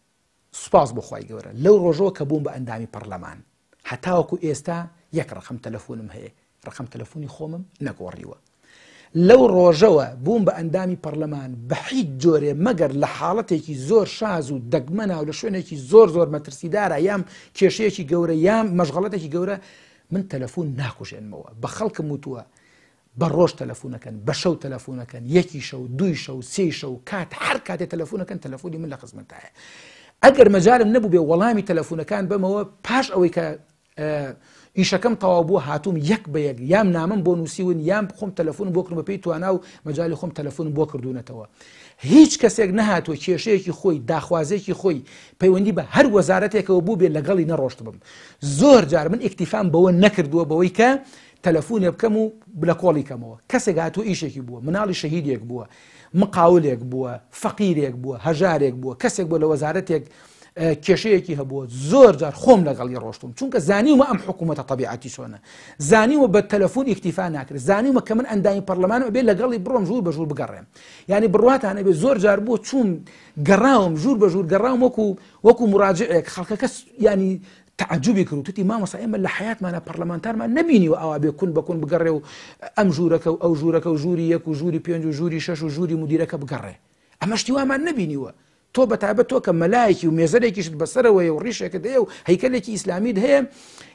سوپاس بۆ خوای گەورە لەو ڕۆژەوە کە بووم بە ئەندامی پەڕلەمان هەتاوەکو ئێستا یەک ڕقم تەلەفۆنم هەیە ڕقم تەلەفۆنی خۆمم نەگۆڕیوە لەو ڕۆژەوە بووم بە ئەندامی پەرلەمان بە حیچ جۆرێ مەگەر لە حاڵەتێکی زۆر شاز و دەگمەنا و لە شوێنێکی زۆر زۆر مەترسیدارە یام کێشەیەکی گەورە یام مەشغڵەتێکی گەورە من تەلەفۆن ناکوژێنمەوە بە خەڵکم وتووە بە ڕۆژ تەلەفونەکەن بە شەو تەلەفونەکەن یەکی شەو دووی شەو سێی شەو کات هەر کاتێ تەلەفونەکەن تەلەفونی من لە خزمەتایە ئەگەر مەجالم نەبووبێ وەڵامی تەلەفونەکان بەمەوە پاش ئەوەی کە ئیشەکەم تەواو بووە هاتووم یەک بە یەک یام نامم بۆ نووسیون یان بخۆم تەلەفۆن بۆ کردمە پێی توانا و مەجای خۆم تەلەفۆن بۆ کردوونەتەوە هیچ کەسێک نەهاتوە کێشەیەکی خۆی داخوازێکی خۆی پەیوەندی بە هەر وەزارەتێکەوە بوو بێ لەگەڵی نەڕۆشت بم زۆر جار من ئیکتیفان بەوە نەکردووە بەوەی کە تەلەفونێ بکەم و لە کۆڵی کەمەوە کەسێک هاتووە ئیشێکی بووە مناڵی شەهیدێک بووە مقاولێک بووە فەقیرێک بووە هەژارێک بووە کەسێک بۆ لە وەزارەتێک کێشەیەکی هەبووە زۆر جار خۆم لەگەڵی ڕۆشتم چونکە زانیومە ئەم حکوومەتە تەبیعەتی چۆنە زانیوە بە تەلەفۆن ئیکتیفا ناکرێت زانیومە کە من ئەندامی پەرلەمانەوە بێ لەگەڵی بڕۆم ژوور بە ژوور بگەڕێم ینی بڕاتانە بێ زۆر جار بووە چوون گەڕاوم ژوور بە ژوور گەڕاوم وەکو وەکو مراجعێک خەڵکەکە ینی تەعەجوبی کرد و توتی مامۆستا ئێمە لە حەیاتمانە پەرلەمانتارمان نەبینیوە ئاوا بێ کون بە کون بگەڕێ و ئەم ژوورەکە و ئەو ژوورەکە و ژووری یەک و ژووری پێنج و ژووری شەش و ژووری مدیرەکە بگەڕێ ئەمە شتی وامان نەبینیوە تۆ بە تایبەت تۆ کە مەلایەکی و مێزەرێکیشت بەسەرەوەی و ڕیشێکت هەیە و هەیکلێکی ئیسلامیت هەیە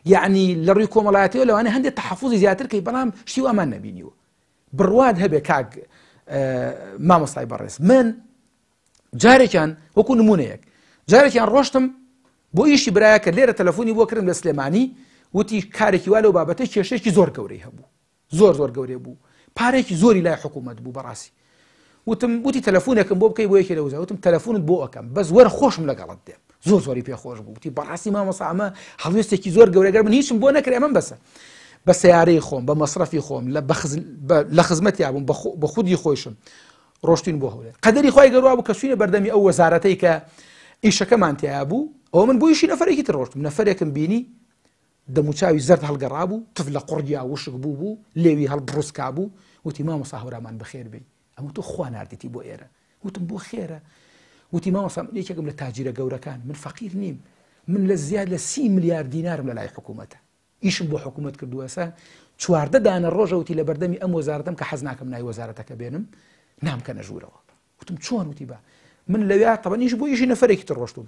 یعنی لە ڕووی کۆمەڵاتەوە لەوانە هەندێک تحفوزی زیاتر کەی بەڵام شتی وامان نبینیوە بڕوات هەبێ کاک مامۆستای بەڕێز من جارێکیان وەکو نمونەیەک جارێکیان ڕۆشتم بۆ ئیشی برایە کە لێرە تەلەفۆنی بۆ کردم لە سلێمانی وتی کارێکی وا لەو بابەتە کێشێکی زۆر گەورەی هەبوو زۆر زۆر گەورەی بوو پارێکی زۆری لای حکوومەت بوو بەڕاستی وتم وتی تەلەفۆنێکم بۆ بکەی بۆ یەکێ لەوزا وتم تەلەفۆنت بۆ ئەەکەم بەس وەرە خۆشم لەگەڵت دێم زۆر زۆری پێ خۆش بوو وتی بەڕاستی مامەسا ئەمە هەڵوێستێکی زۆر گەورەگەر من هیچم بۆ نەکرێ من بەسە بە سیارەی خۆم بە مەصرفی خۆم لە لە خزمەتیابووم بە خودی خۆشم ڕۆشتین بۆ هەولێر قەدەری خوای گەر وابوو کە چوینە بەردەمی ئەو وەزارەتەی کە ئیشەکەمان تیا بوو ئەو من بۆیشی نەفرێکی تر ڕۆشتم نەفرێکم بینی دەموچاوی زرد هەڵگەڕا بوو تف لە قڕگیا وشک بوو بوو لێوی هەڵبڕسکا بوو وتی مامۆسا هەورامان بەخێر بی ئەمە تۆ خوا نردێتی بۆ ئێرە وتم بۆ خێرە وتی مامۆسا من یەکێکم لە تاجیرە گەورەکان من فەقیر نیم من لە زیاد لە سی ملیار دینارم لە لای حکوومەتە ئیشم بۆ حکومەت کردوە سە چواردە دانە ڕۆژە وتی لەبەردەمی ئەم وەزارەتەم کە حەزناکەم نای وەزارەتەکە بێنم نامکەنە ژوورەوە وتم چۆن وتی بە من لەوێ تەبەنیش بۆ یژی نەفرێکی تر ڕۆشتوم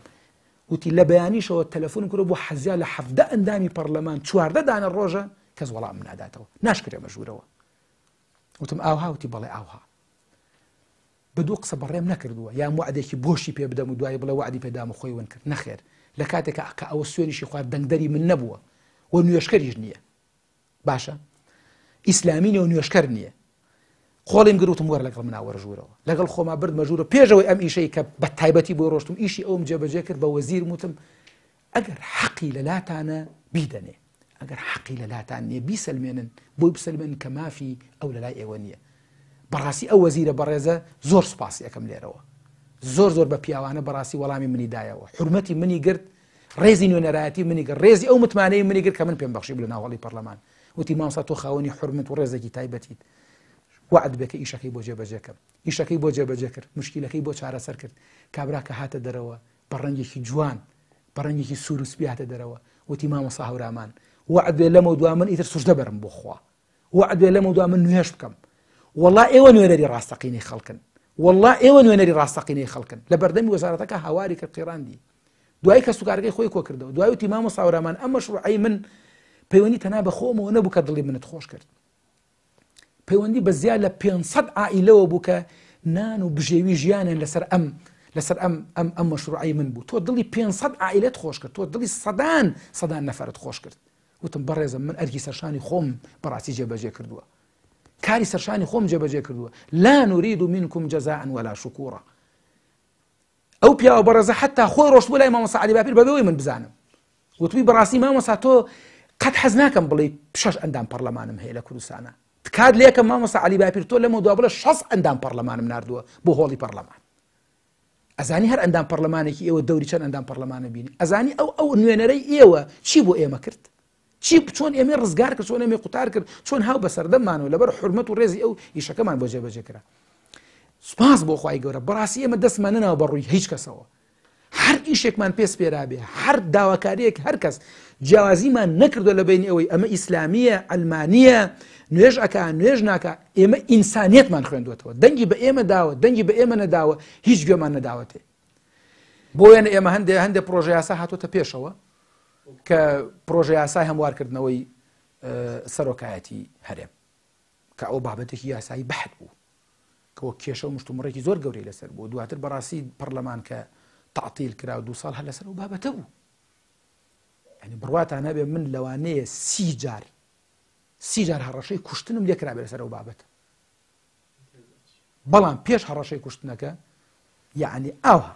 وتی لە بەیانیشەوە تەلەفۆن کرۆ بۆ حەزیا لە حەفدە ئەندامی پەرلەمان چواردە دانە ڕۆژە کەس وەڵام ناداتەوە ناشکرێمە ژوورەوە وتم ئاوهاوتی بەڵێ ئاوها بە دوو قسە بەڕێم نەکردووە یان وەعدێکی بۆشی پێ بدەم و دوایی بڵێ وەعدی پێ دام و خۆی ون کرد، نەخێر لە کاتێکا کە ئەوە سوێنیشی خوارد دەنگدەری من نەبووە و نوێژکەریش نییە باشە ئیسلامی نیە و نوێژکەر نییە قۆڵیم گروتم وەر لەگەڵ منا وەرژوورەوە لەگەڵ خۆما برد مەژوورە پێشەوەی ئەم ئیشەی کە بە تایبەتی بۆ ڕۆشتم ئیشی ئەوم جێبەجێ کرد بە وەزیر وتم ئەگەر حەقی لە لاتانە بیدەنێ، ئەگەر حەقی لە لاتان نییە بیسەلمێنن، بۆی بسەلمێنن کە مافی ئەو لەلای ئێوە نییە. بەڕاستی ئەو وەزیرە بەڕێزە زۆر سوپاسی ئەکەم لێرەوە. زۆر زۆر بە پیاوانە بەڕاستی وەڵامی منی دایەوە، حورمەتی منی گرت، ڕێزی نوێنەرایەتی منی گرت، ڕێزی ئەو متمانەی منی گرت کە من پێم بەخشیبوو لە ناو هۆڵی پەڕلەمان. وتی مامۆستا تۆ خاوەنی حورمەت و ڕێزێکی تایبەتیت. وەعد بێ کە ئیشەکەی بۆ جێبەجێ کەم. ئیشەکەی بۆ جێبەجێ کرد، موشکیلەکەی بۆ چارەسەر کرد. کابرا کە هاتە دەرەوە، بە ڕەنگێکی جوان، بە ڕەنگێکی سوور و سپی هاتە دەرەوە، وتی، مامۆستا هەورامان، وەعد بێ لەمەو دوا من ئیتر سوژدە بەرم بۆ خوا. وەعد بێ لەمەو دوا من نوێژ بکەم. وەڵا ئێوە نوێنەری ڕاستەقینەی خەڵکن. وەڵا ئێوە نوێنەری ڕاستەقینەی خەڵکن. لە بەردەمی وەزارەتەکە هاواری کرد، قیڕاندی. دوایی کەسوکارەکەی خۆی کۆ کردەوە. دوایی وتی، مامۆستا هەورامان، ئەم مەشڕووعەی من پەیوەندی تەنها بە خۆمەوە نەبوو کە دڵی منت خۆش کرد. پەیوەندی بە زیاد لە پێنج سەد عائیلەوە بوو کە نان و بژێوی ژیانیان لەسەر ئەم لەسەر ئەم ئەم ئەم مەشروعی من بوو تۆ دڵی پێنج سەد عائیلەت خۆش کرد تۆ دڵی سەدان سەدان نەفرەت خۆش کرد وتم بەڕێزم من ئەرکی سەرشانی خۆم بەڕاستی جێبەجێ کردووە کاری سەرشانی خۆم جێبەجێ کردووە لا نرید منکم جزاء ولا شکورا ئەو پیاوە بەڕێزە حەتا خۆی ڕۆشتبوو لای مامۆستا عەلی باپیر بەبێ ئەوەی من بزانم وتبووی بەڕاستی مامۆستا تۆ قەت حەز ناکەم بڵێی شەش ئەندام پەرلەمانم هەیە لە کوردستانە تکات لێکە مامۆستا عەلی باپیر تۆ لەمە دوا بڵێ شەست ئەندام پەرلەمانم نردووە بۆ هۆڵی پەرلەمان ئەزانی هەر ئەندام پەرلەمانێکی ئێوە دەوری چەند ئەندام پەرلەمانە بینی ئەزانی ئەو ئەو نوێنەرەی ئێوە چی بۆ ئێمە کرد چی و چۆن ئێمەی ڕزگار کرد، چۆن ئێمەی قوتار کرد، چۆن هاو بە سەردەممانەوە لەبەر حورمەت و ڕێزی ئەو ئیشەکەمان بۆ جێبەجێ کرا. سوپاس بۆ خوای گەورە بەڕاستی ئێمە دەستمان نەناوە بە ڕووی هیچ کەسەوە. هەر ئیشێکمان پێ سپێرابێ، هەر داواکارییەک هەر کەس جیاوازیمان نەکردووە لە بەینی ئەوەی ئەمە ئیسلامییە، عەلمانییە، نوێژ ئەکا، نوێژ ناکا، ئێمە ئینسانیەتمان خوێندووەتەوە، دەنگی بە ئێمە داوە، دەنگی بە ئێمە نەداوە، هیچ گوێمان نەداوەتێ. بۆ وێنە ئێمە هەندێ هەندێ پڕۆژەیاسا هاتووەتە پێشەوە، کە پڕۆژەیاسای هەموارکردنەوەی سەرۆکایەتی هەرێم کە ئەو بابەتێکی یاسایی بەحت بوو کە وەک کێشە و مشتومڕێکی زۆر گەورەی لەسەر بوو دواتر بەڕاستی پەرلەمان کە تعطیل کرا و دو ساڵ هەر لەسەر و بابەتە بوو ئەنی بڕواتان هەبێ من لەوانەیە سی جار سی جار هەڕەشەی کوشتنم لێکرا بێ لەسەر و بابەت بەڵام پێش هەڕەشەی کوشتنەکە یعنی ئاوها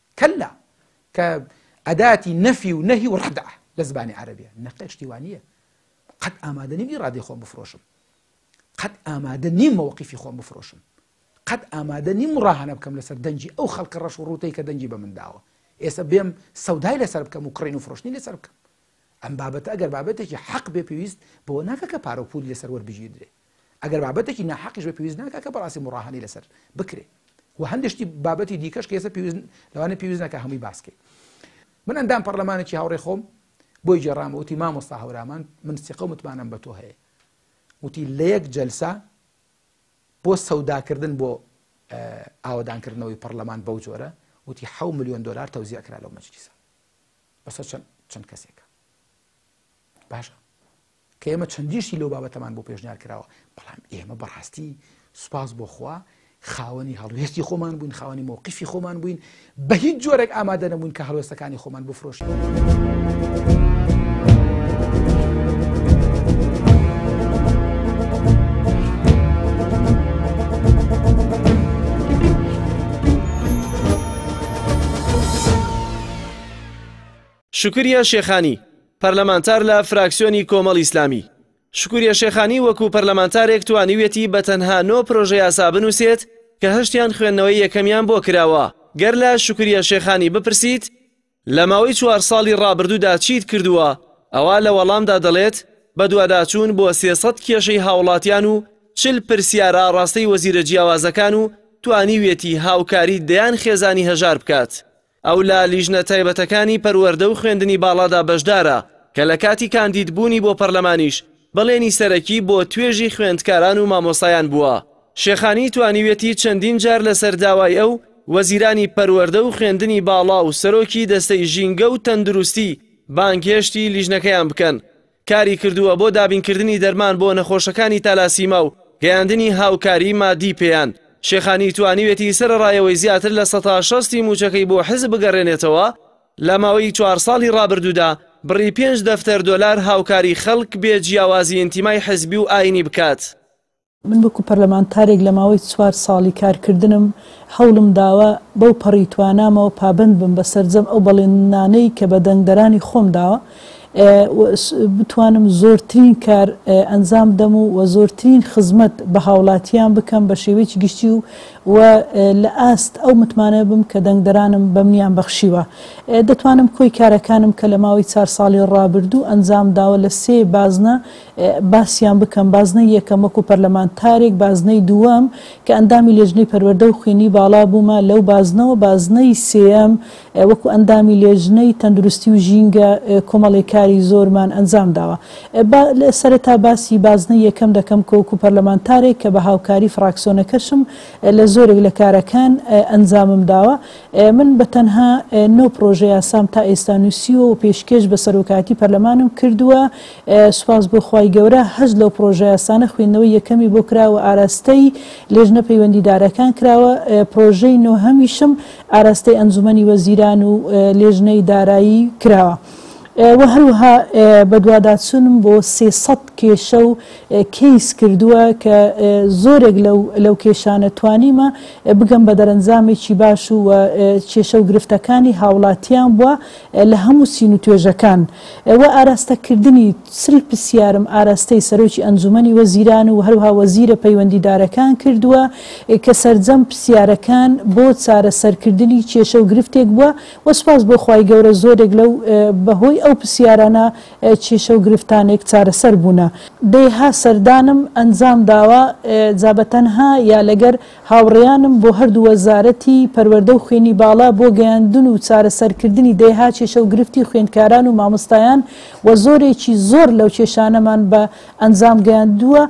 کەللا کە ئەداتی نەفی و نەهی و ڕەدعە لە زبانی عەرەبیە نەقێ شتی وا نییە قەت ئامادە نیم ئیرادەی خۆم بفرۆشم قەت ئامادە نیم مەوەقیفی خۆم بفرۆشم قەت ئامادە نیم ڕاهانە بکەم لەسەر دەنجی ئەو خەڵکە ڕەش و ڕوتەی کە دەنجی بە من داوە ئێستا بێم سەودای لەسەر بکەم و کڕین و فرۆشتنی لەسەر بکەم ئەم بابەتە ئەگەر بابەتێکی حەق بێ پێویست بۆ ناکە کە پارە و پولی لەسەر وەربگیردرێت ئەگەر بابەتێکی ناحەقیش بێ پێویست ناکا کە بەڕاستی مڕاهەنەی لەسەر بکرێ و هەندێک شتی بابەتی دیکەش کە ئێستا پێویست لەوانەیە پێویست ناکا هەمووی باس کەین من ئەندام پەرلەمانێکی هاوڕێ خۆم بۆی گێڕامە وتی مامۆستا هەورامان من سیقە و متمانەم بە تۆ هەیە وتی لە یەک جەلسە بۆ سەوداکردن بۆ ئاوادانکردنەوەی پەرلەمان بەو جۆرە وتی ح میلیۆن دلار تەوزیع کرا لەو مەجلیسە بەسەر چەند چەند کەسێکە باشە کە ئێمە چەندین شتی لەو بابەتەمان بۆ پێشنیار کراوە بەڵام ئێمە بەڕاستی سوپاس بۆ خوا خاوەنی هەڵوێستی خۆمان بووین خاوەنی مۆقیفی خۆمان بووین بە هیچ جۆرێک ئامادە نەبووین کە هەڵوێستەکانی خۆمان بفرۆشین. شکوریە شێخانی، پەرلەمانتار لە فراکسیۆنی کۆمەڵی ئیسلامی شکوریە شێخانی وەکو پەرلەمانتارێک توانیویەتی بە تەنها نۆ پرۆژەیاسا بنووسێت کە هەشتیان خوێندنەوەی یەکەمیان بۆ کراوە، گەر لە شکوریە شێخانی بپرسیت لە ماوەی چوار ساڵی ڕابردوودا چیت کردووە، ئەوا لە وەڵامدا دەڵێت بەدواداچوون بۆ سێ سەد کێشەی هاوڵاتیان و چل پرسیار ئاڕاستەی وەزیرە جیاوازەکان و توانیویەتی هاوکاری دەیان خێزانی هەژار بکات ئەو لە لیژنە تایبەتەکانی پەروەردە و خوێندنی باڵادا بەشدارە کە لە کاتی کاندید بوونی بۆ پەرلەمانیش بەڵێنی سەرەکی بۆ توێژی خوێندکاران و مامۆستایان بووە. شێخانی توانیویەتی چەندین جار لەسەر داوای ئەو، وەزیرانی پەروەردە و خوێندنی باڵا و سەرۆکی دەستەی ژینگە و تەندروستی بانگهێشتی لیژنەکەیان بکەن، کاری کردووە بۆ دابینکردنی دەرمان بۆ نەخۆشەکانی تالاسیما و گەیاندنی هاوکاری مادی پێیان. شێخانی توانیوێتی سەرەڕایەوەی زیاتر لە سەتا شەستی مووچەکەی بۆ حزب بگەڕێنێتەوە، لە ماوەی چوار ساڵی ڕابردوودا بڕی پێنج دەفتەر دۆلار هاوکاری خەڵک بێ جیاوازی ئینتیمای حزبی و ئاینی بکات. من وەکو پەرلەمانتارێک لە ماوەی چوار ساڵی کارکردنم هەوڵم داوە بەو پەڕی توانامەوە پابەند بم بە سەرجەم ئەو بەڵێنانەی کە بە دەنگدەرانی خۆم داوە و بتوانم زۆرترین کار ئەنجام بدەم و و زۆرترین خزمەت بە هاوڵاتیان بکەم بە شێوەیەکی گشتی و و لە ئاست ئەو متمانە بم کە دەنگدەرانم بە منیان بەخشیوە دەتوانم کۆی کارەکانم کە لە ماوەی چار ساڵی ڕابردوو ئەنجام داوە لە سێ بازنە باسیان بکەم، بازنەی یەکەم وەکو پەرلەمانتارێک، بازنەی دووەم کە ئەندامی لێژنەی پەروەردە و خوینی باڵا بوومە، لەو بازنەوە بازنەی سێیەم وەکو ئەندامی لێژنەی تەندروستی و ژینگە کۆمەڵێ کاری زۆرمان ئەنجام داوە. با سەرەتا باسی بازنەی یەکەم دەکەم کە وەکو پەرلەمانتارێک کە بە هاوکاری فراکسیۆنەکەشم لە زۆرێک لە کارەکان ئەنجامم داوە. من بە تەنها نۆ پرۆژە یاسام تا ئێستا نووسیوە و پێشکێش بە سەرۆکایەتی پەرلەمانم کردووە، سوپاس بۆ خوای گەورە هەست لەو پڕۆژەیاسانە خوێندنەوەی یەکەمی بۆ کرا و ئاراستەی لێژنە پەیوەندیدارەکان کراوە پڕۆژەی نۆهەمیشم ئاراستەی ئەنجومەنی وەزیران و لێژنەی دارایی کراوە و هەروەها بەدواداچونم بۆ سێ سەد کێشە و کەیس کردووە کە زۆرێک لەو کێشانە توانیمە بگەم بە دەرەنجامێکی باش و کێشە و گرفتەکانی هاوڵاتیان بووە لە هەموو چین و توێژەکان ئێوە ئاراستە کردنی چل پرسیارم ئاراستەی سەرۆکی ئەنجومەنی وەزیران و هەروەها وەزیرە پەیوەندیدارەکان کردووە کە سەرجەم پرسیارەکان بۆ چارەسەر کردنی کێشە و گرفتێک بووە وە سوپاس بۆ خوای گەورە زۆرێک لەو بە هۆی ئەو پرسیارانە کێشە و گرفتانێک چارەسەر بوونە. دەیها سەردانم ئەنجام داوە جا بە تەنها یا لەگەر. هاوڕێیانم بۆ هەردوو وەزارەتی پەروەردە و خوێنی باڵا بۆ گەیاندن و چارەسەرکردنی دەیەها کێشە و گرفتی خوێندکاران و مامۆستایان و زۆرێکی زۆر لەو کێشانەمان بە ئەنجام گەیاندووە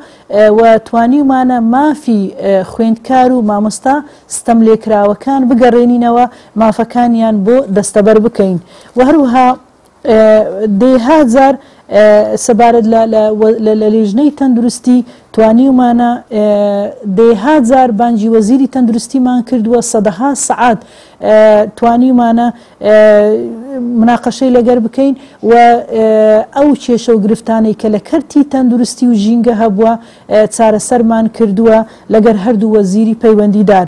و توانیومانە مافی خوێندکار و مامۆستا ستەملێکراوەکان بگەڕێنینەوە مافەکانیان بۆ دەستەبەر بکەین و هەروەها دەیها جار سەبارەت لە لیژنەی تەندروستی توانیومانە دەیها جار بانگی وەزیری تەندروستیمان کردووە سەدەها سەعات توانیومانە مناقەشەی لەگەر بکەین و ئەو کێشە و گرفتانەی کە لە کەرتی تەندروستی و ژینگە هەبووە چارەسەرمان کردووە لەگەر هەردوو وەزیری پەیوەندیدار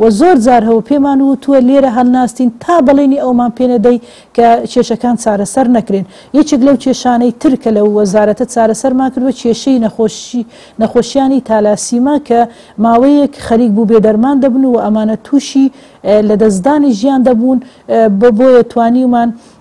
وە زۆر جار هەوە پێمان ووتووە لێرە هەلناستین تا بەڵێنی ئەوەمان پێ نەدەی کە کێشەکان چارەسەر نەکرێن. یەکێک لەو کێشانەی تر کە لەو وەزارەتە چارەسەرمان کردووە کێشەی نەخۆشی نەخۆشیانی تالاسیما کە ماوەیەک خەریک بوو بێ دەرمان دەبن و ئەمانە تووشی لەدەستدانی ژیان دەبوون بۆیە توانیومان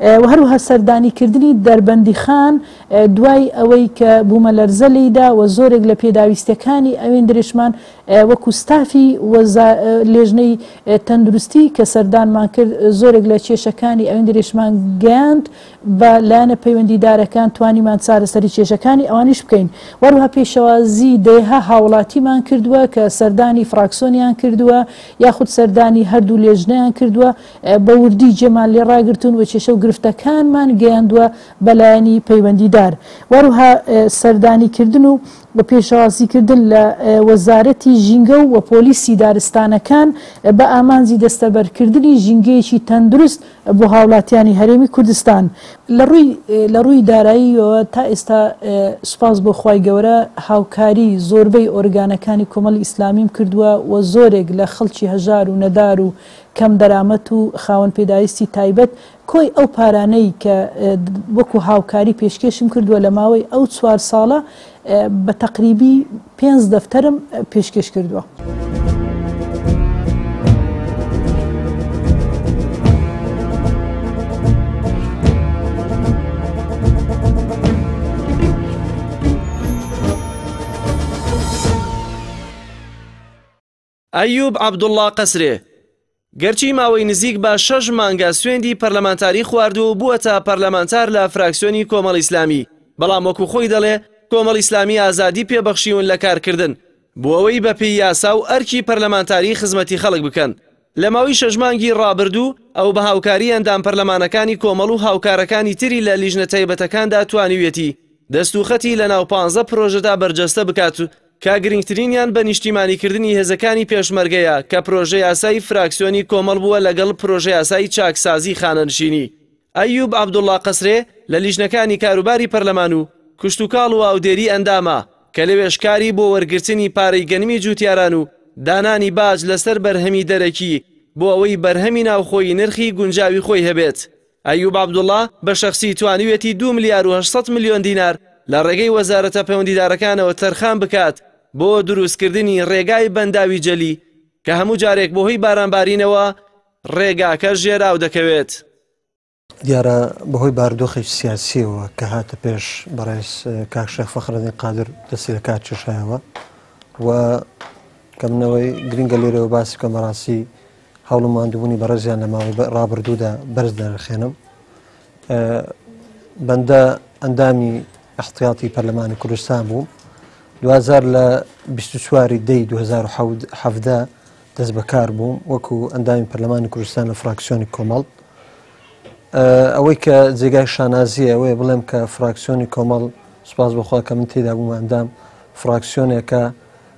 و هەروەها سەردانیکردنی دەربەندیخان دوای ئەوەی کە بوومەلەرزە لێیدا و زۆرێک لە پێداویستیەکانی ئەوێن درێژمان وەکو ستافی لێژنەی تەندروستی کە سەردانمان کرد زۆرێک لە کێشەکانی ئەوێن درێژمان گەاند بە لایەنە پەیوەندیدارەکان توانیمان چارەسەری کێشەکانی ئەوانیش بکەین وەروها پێشەوازی دەیها هاوڵاتیمان کردووە کە سەردانی فراکسۆنیان کردووە یاخود سەردانی هەردوو لێژنەیان کردووە بە وردی جێمان لێ ڕاگرتوون و کێشە و گرفتەکانمان گەیاندووە بە لایەنی پەیوەندیدار وەروها سەردانی کردن و و پێشەوازی کردن لە وەزارەتی ژینگە و و پۆلیسی دارستانەکان بە ئامانجی دەستەبەرکردنی ژینگەیەکی تەندروست بۆ هاوڵاتیانی هەرێمی کوردستان. لە ڕووی لە ڕووی داراییەوە تا ئێستا سوپاس بۆ خوای گەورە هاوکاری زۆربەی ئۆرگانەکانی کۆمەڵی ئیسلامیم کردووە و زۆرێک لە خەڵکی هەژار و نەدار و کەم دەرامەت و خاوەن پێداویستی تایبەت، کۆی ئەو پارانەی کە وەکو هاوکاری پێشکێشم کردووە لە ماوەی ئەو چوار ساڵە بە تەقریبی پێنج دەفتەرم پێشکێش کردووە. ئەیوب عەبدوڵڵا قەسرێ، گەرچی ماوەی نزیک بە شەش مانگە سوێندی پەرلەمانتاری خواردووە و بووەتە پەرلەمانتار لە فراکسیۆنی کۆمەڵ ئیسلامی، بەڵام وەکو خۆی دەڵێ کۆمەڵ ئیسلامی ئازادی پێ بەخشیون لە کارکردن بۆ ئەوەی بە پێی یاسا و ئەرکی پەرلەمانتاری خزمەتی خەڵک بکەن. لە ماوەی شەش مانگی ڕابردوو، ئەو بە هاوکاری ئەندام پەرلەمانەکانی کۆمەڵ و هاوکارەکانی تری لە لیژنە تایبەتەکاندا توانیویەتی دەست و خەتی لە ناو پانزە پرۆژەدا بەرجەستە بکات، کە گرنگترینیان بە نیشتیمانیکردنی هێزەکانی پێشمەرگەیە، کە پرۆژەیاسای فراکسیۆنی کۆمەڵ بووە لەگەڵ پرۆژەیاسای چاکسازی خانەنشینی. ئەیوب عەبدوڵڵا قەسرێ لە لیژنەکانی کاروباری پەرلەمان و کشتوکاڵ و ئاودێری ئەندامە، کە لەوێش کاری بۆ وەرگرتنی پارەی گەنمی جووتیاران و دانانی باج لەسەر بەرهەمی دەرەکی بۆ ئەوەی بەرهەمی ناوخۆیی نرخی گونجاوی خۆی هەبێت. ئەیوب عەبدوڵا بە شەخسی توانیویەتی دوو ملیار و هەشت سەد ملیۆن دینار لە ڕێگەی وەزارەتە پەیوەندیدارەکانەوە تەرخان بکات بۆ دروستکردنی ڕێگای بەنداوی جەلی کە هەموو جارێک بەهۆی بارانبارینەوە ڕێگاکە ژێرئاو دەکەوێت. دیارە بەهۆی باردۆخی سیاسییەوە کە هاتە پێش بەڕێز کاک شێخ فەخرەدین قادر دەستی لە کار کێشایەوە و کەمنەوەی گرنگە لێرەوە باس بکەم بەڕاستی هەوڵم ماندوبوونی بەڕێزیان لە ماوەی ڕابردوودا بەرز دەرخێنم بەندە ئەندامی احتیاتی پەرلەمانی کوردستان بوو دوزار لە 24واری دەی 2017 دەست بەکار بووم وەکو ئەندامی پەرلەمانی کوردستان لە فراکسیۆنی کۆمەڵ ئەوەی کە جێگای شانازیە ئەوەیە بڵێم کە فراکسیۆنی کۆمەڵ سپاس بەخوا کە من تێدا بووم ئەندام فراکسیۆنێکە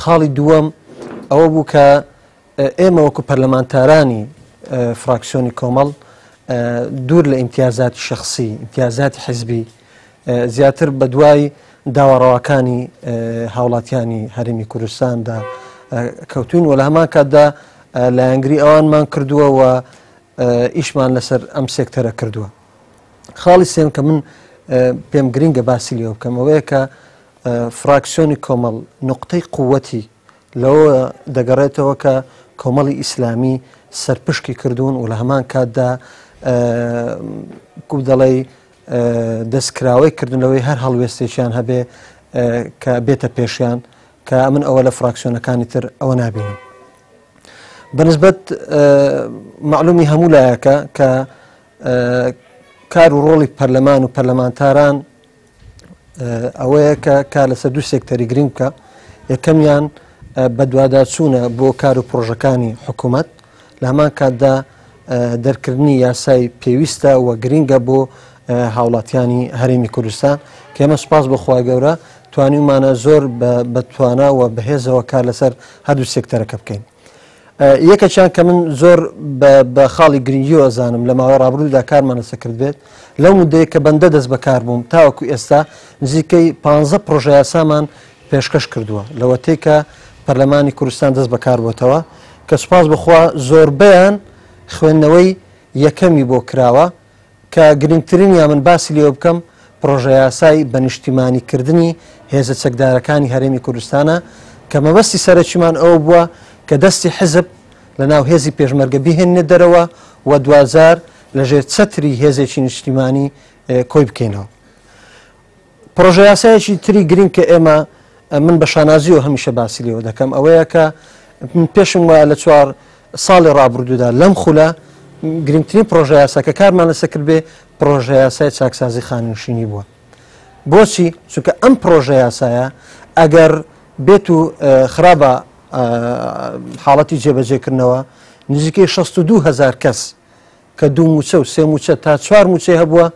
خاڵی دووەم ئەوە بوو کە ئێمە وەکو پەرلەمانتارانی فراکسیۆنی کۆمەڵ دوور لە ئیمتیازاتی شخصی ئیمتیازاتی حزبی زیاتر بە دوای داواڕەواکانی هاوڵاتیانی هەرمی کوردستاندا کەوتون و لە هەمان کاتدا لایەنگری ئەوانمان کردووە و ئیشمان لەسەر ئەم سێکتەرە کردووە خاڵی سێم کە من پێم گرنگە باسی لێ بکەم ئەوەیە کە فراکسیۆنی کۆمەڵ نوقتەی قووەتی لەوە دەگەڕێتەوە کە کۆمەڵی ئیسلامی سەرپشکی کردوون و لە هەمان کاتدا کو دەڵێی دەستکراوەی کردن لەوەی هەر هەڵوێستێکیان هەبێ کە بێتە پێشیان کە من ئەوە لە فراکسیۆنەکانی تر ئەوە نبینم بەنسبەت معلومی هەموو لایەکە کە کار و ڕۆڵی پەرلەمان و پەرلەمانتاران ئەوەیە کە کار لەسەر دوو سێکتەری گرنگ بکە یەکەمیان بەدواداچوونە بۆ کار و پرۆژەکانی حکوومەت لە هەمان کاتدا دەرکردنی یاسای پێویستە و گرنگە بۆ هاوڵاتیانی هەرێمی کوردستان کێمە سپاس بخوای گەورە توانیمانە زۆر بەتوانە و بەهێزەوە کار لەسەر هەردوو سێکتەرەکە بکەین. یەکەکیان کە من زۆر بە خاڵی گرنگی ئەزانم لە ماوەی ڕابردوودا کارمان لەسە کرد بێت لەو مدەیە کە بەندە دەست بەکار بووم تاوەکو ئێستا نزیکەی پ پرۆژەیە سامان پێشکەش کردووە لەوەتەی کە پەرلەمانی کوردستان دەست بەکار بۆتەوە کە سوپاس بخوا زۆربیان خوێندنەوەی یەکەمی بۆ کراوە کە گرنگترینیان من باسی لێوە بکەم پرۆژەیاسای بە نیشتیمانی کردنی هێزە چەکدارەکانی هەرێمی کوردستانە کە مەبەستی سەرەکیمان ئەو بووە کە دەستی حزب لە ناو هێزی پێشمەرگە بهێنێت دەرەوە و دوجار لەژێر چەتری هێزێکی نیشتیمانی کۆی بکەینەوە پڕۆژەیاسایەکی تری گرنگ کە ئێمە من بە شانازیەوە هەمیشە باسی لێوە دەکەم ئەوەیە کە پێشم وایە لە چوار ساڵی ڕابردوودا لەم خولە گرنگترین پرۆژه یاسا کە کارمان لەسە کرد بێ پرۆژه یاسای چاکسازی خانوشینی بووە بۆچی چونکە ئەم پرۆژه یاسایە ئەگەر بێت و خراپە حاڵەتی جێبەجێکردنەوە نزیکەی 62 هزار کەس کە دوو موچە و سێ موچە تا چوار موچەی هەبووە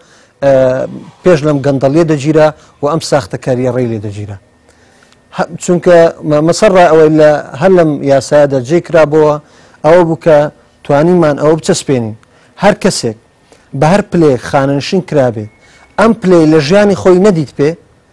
پێش لەم گەندەڵیە دەگیرا و ئەم ساختەکاریە ڕێ لێ دەگیرا چونکە مەسەر ڕای ئەوەی لە هەر لەم یاسایەدا جێ کرابەوە ئەوە بوو کە توانیمان ئەوە بچەسپێنین هەر کەسێک بە هەر پلێک خانەنشین کرابێ ئەم پلەی لە ژیانی خۆی نەدیت پێ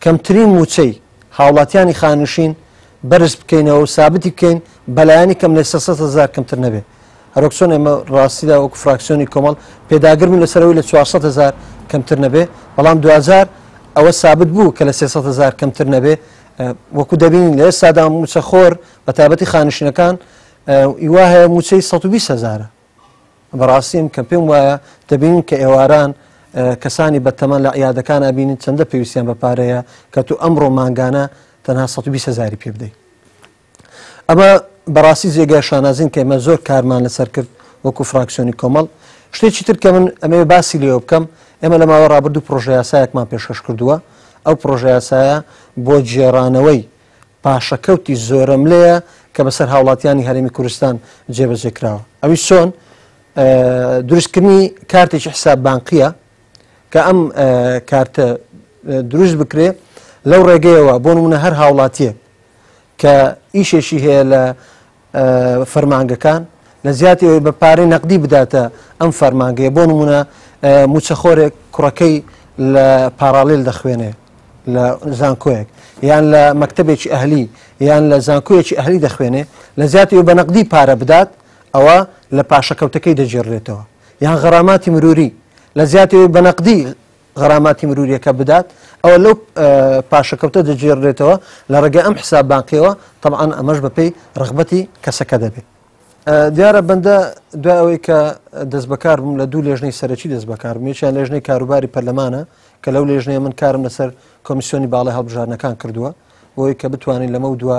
کەمترین مووچەی هاوڵاتیانی خانەنشین بەرز بکەینەوە و سابتی بکەین بەلایەنی کەم لە سە هزار کەمتر نەبێ هەرۆک چۆن ئێمە ڕاستیدا وەکو فراکسیۆنی کۆمەڵ پێداگر بوون لەسەرەوەی لە 400 هزار کەمتر نەبێ بەڵام دوجار ئەوە سابت بوو کە لە 300 هزار کەمتر نەبێ وەکو دەبین لە ئێستادا موچەخۆر بە تابەتی خانشینەکان ئیوا هەیە موچەی 120 هزارە بەڕاستی ئەم کە پێم وایە دەبینین کە ئێواران کەسانی بەتەمان لە عیادەکان ئابینین چەندە پێویستیان بە پارەیە کە تو ئەم ڕۆمانگانە تەنها 120 هزاری پێ بدەیت ئەمە بەڕاستی جێگای شانازین کە ئمە زۆر کارمان لەسەر کرد وەکو فراکسیۆنی کۆمەڵ شتێکی تر کە من ئەمێ باسی لێ بکەم ئێمە لە ماوە ڕابردوو پرۆژەیاسایەکمان پێشکەش کردووە ئەو پرۆژەیاسایە بۆ جێرانەوەی پاشەکەوتی زۆرەملێیە کە بەسەر هاوڵاتیانی هەرێمی کوردستان جێبەجێ کراوە ئەوی سۆن دروستکردنی کارتێکی حساب بانقیە کە ئەم کارتە دروست بکرێ لەو ڕێگەیەوە بۆ نمونە هەر هاوڵاتیە کە ئیشێکی هەیە لە فەرمانگەکان لە زیاتی ئەوەی بە پارەی نەقدی بداتە ئەم فەرمانگەیە بۆ نمونە موچەخۆرێک کوڕەکەی لە پارالیل دەخوێنێ لە زانکۆیەک یان لە مەکتتەبێکی ئەهلی یان لە زانکۆیەکی ئەهلی دەخوێنێ لە زیاتی و بە نەقدی پارە بدات ئەوە لە پاشەکەوتەکەی دەجێڕێتەوە یان غەراماتی مروری لە زیاتەوەی بەنەقدی غەراماتی مروریەکە بدات ئەوە لەو پاشەکەوتە دەگێڕێتەوە لە ڕێگەی ئەم حساب بانقیەوە طبعاان ئەمەش بەپی ڕغبەتی کەسەکە دەبێت دیارە بەندە دوای ئەوەی کە دەست بەکار بووم لە دوو لێژنەی سەرەکی دەست بەکار میچیان لێژنەی کاروباری پەرلەمانە کە لەو لێژنەیە من کارم لەسەر کۆمیسیۆنی باڵی هەڵبژارنەکان کردووە بۆی کە بتوانین لەمە دووە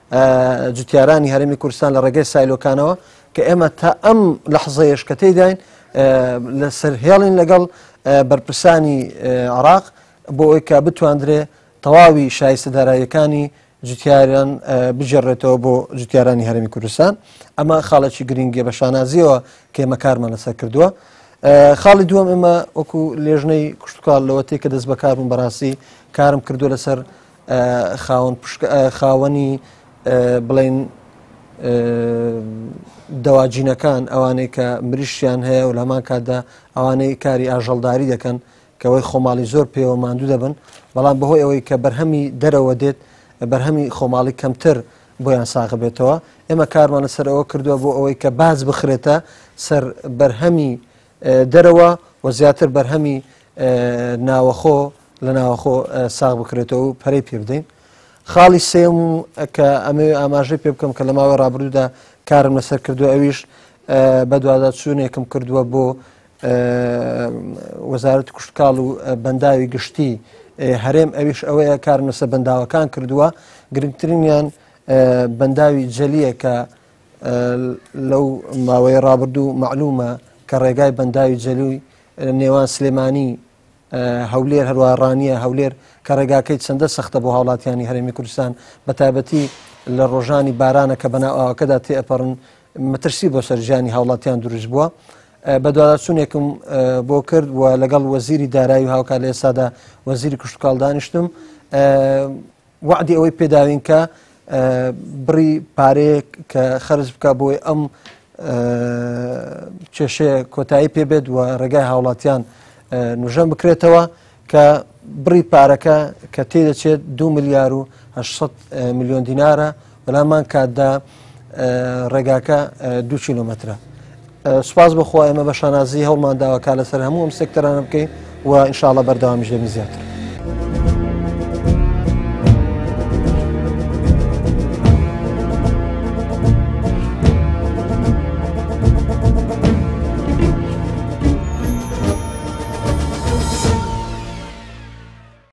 جوتیارانی هەرمی کوردستان لە ڕێگەی سایلۆکانەوە کە ئێمە تا ئەم لە حزەیەش کە تێداین لە سەر هێڵین لەگەڵ بەرپرسانی عراق بۆ ئەوی کە بتواندرێ تەواوی شایستە داراییەکانی جوتیاران بجێڕێتەوە بۆ جوتیارانی هەرمی کوردستان ئەمە خاڵێکی گرنگە بە شانازیەوە کێمە کارمان لەسەر کردووە خاڵی دووەم ئمە وەکو لێژنەی کوشتکال لەوەتی کە دەست بەکاربوون بەڕاستی کارم کردو لەسەر خاوەن پشک خاوەنی بڵین دەواجینەکان ئەوانەی کە مریشیان هەیە و لەمان کاتدا ئەوانەی کاری ئاژەڵداری دەکەن کەەوەی خۆماڵی زۆر پێوە ماندوو دەبن بەڵام بەهۆی ئەوەی کە بەرهەمی دەرەوە دێت بەرهەمی خۆماڵی کەمتر بۆیان ساغە بێتەوە ئێمە کارمانە سەرەوە کردووە بۆ ئەوەی کە باز بخرێتە سەر بەرهەمی دەرەوە و زیاتر بەرهەمی ناوەخۆ لە ناوەخۆ ساغ بکرێتەوە و پەرەی پێ بدەین خاڵی سێم و کە ئەمە ئاماژەی پێ بکەم کە لە ماوەی ڕابردوودا کارم لەسەر کردو ئەویش بەدواداچوونێکم کردووە بۆ وەزارەت کوشتکاڵ و بەنداوی گشتی هەرێم ئەویش ئەوەیە کارم لەسەر بەنداوەکان کردووە گرنگترینیان بەنداوی جەلیە کە لەو ماوەیە ڕابردوو معلومە کە ڕێگای بەنداوی جەلووی نێوان سلێمانی هەولێر هەروە ڕانیە هەولێر کە ڕێگاکەی چەندە سەختە بۆ هاوڵاتیانی هەرێمی کوردستان بە تایبەتی لە ڕۆژانی بارانە کە بەناوکەدا تێپەڕن مەترسی بۆ سەرجانی هاوڵاتیان دروست بووە. بەدواداچوونێکم بۆ کرد و لەگەڵ وەزیری دارایی هاوکار لە ئێستادا وەزیری کوشتکاڵدانیشتم وەعدی ئەوەی پێداوین کە بڕی پارەیەک کە خەرج بکە بۆی ئەم کێشەیە کۆتایی پێبێت و ڕێگای هاوڵاتیان نوژەم بکرێتەوە کە بڕی پارەکە کە تێدەچێت دو ملیار و میلیۆن دینارە بەلامان کاتدا ڕێگاکە دو کیلومترە سوپاس بخوا ئێمە بە شانازی هەڵمان داواکە لەسەر هەموو ئەم سێکتەرانە بکەین و ئینشاالله بەردەوامیش دەبی زیاتر.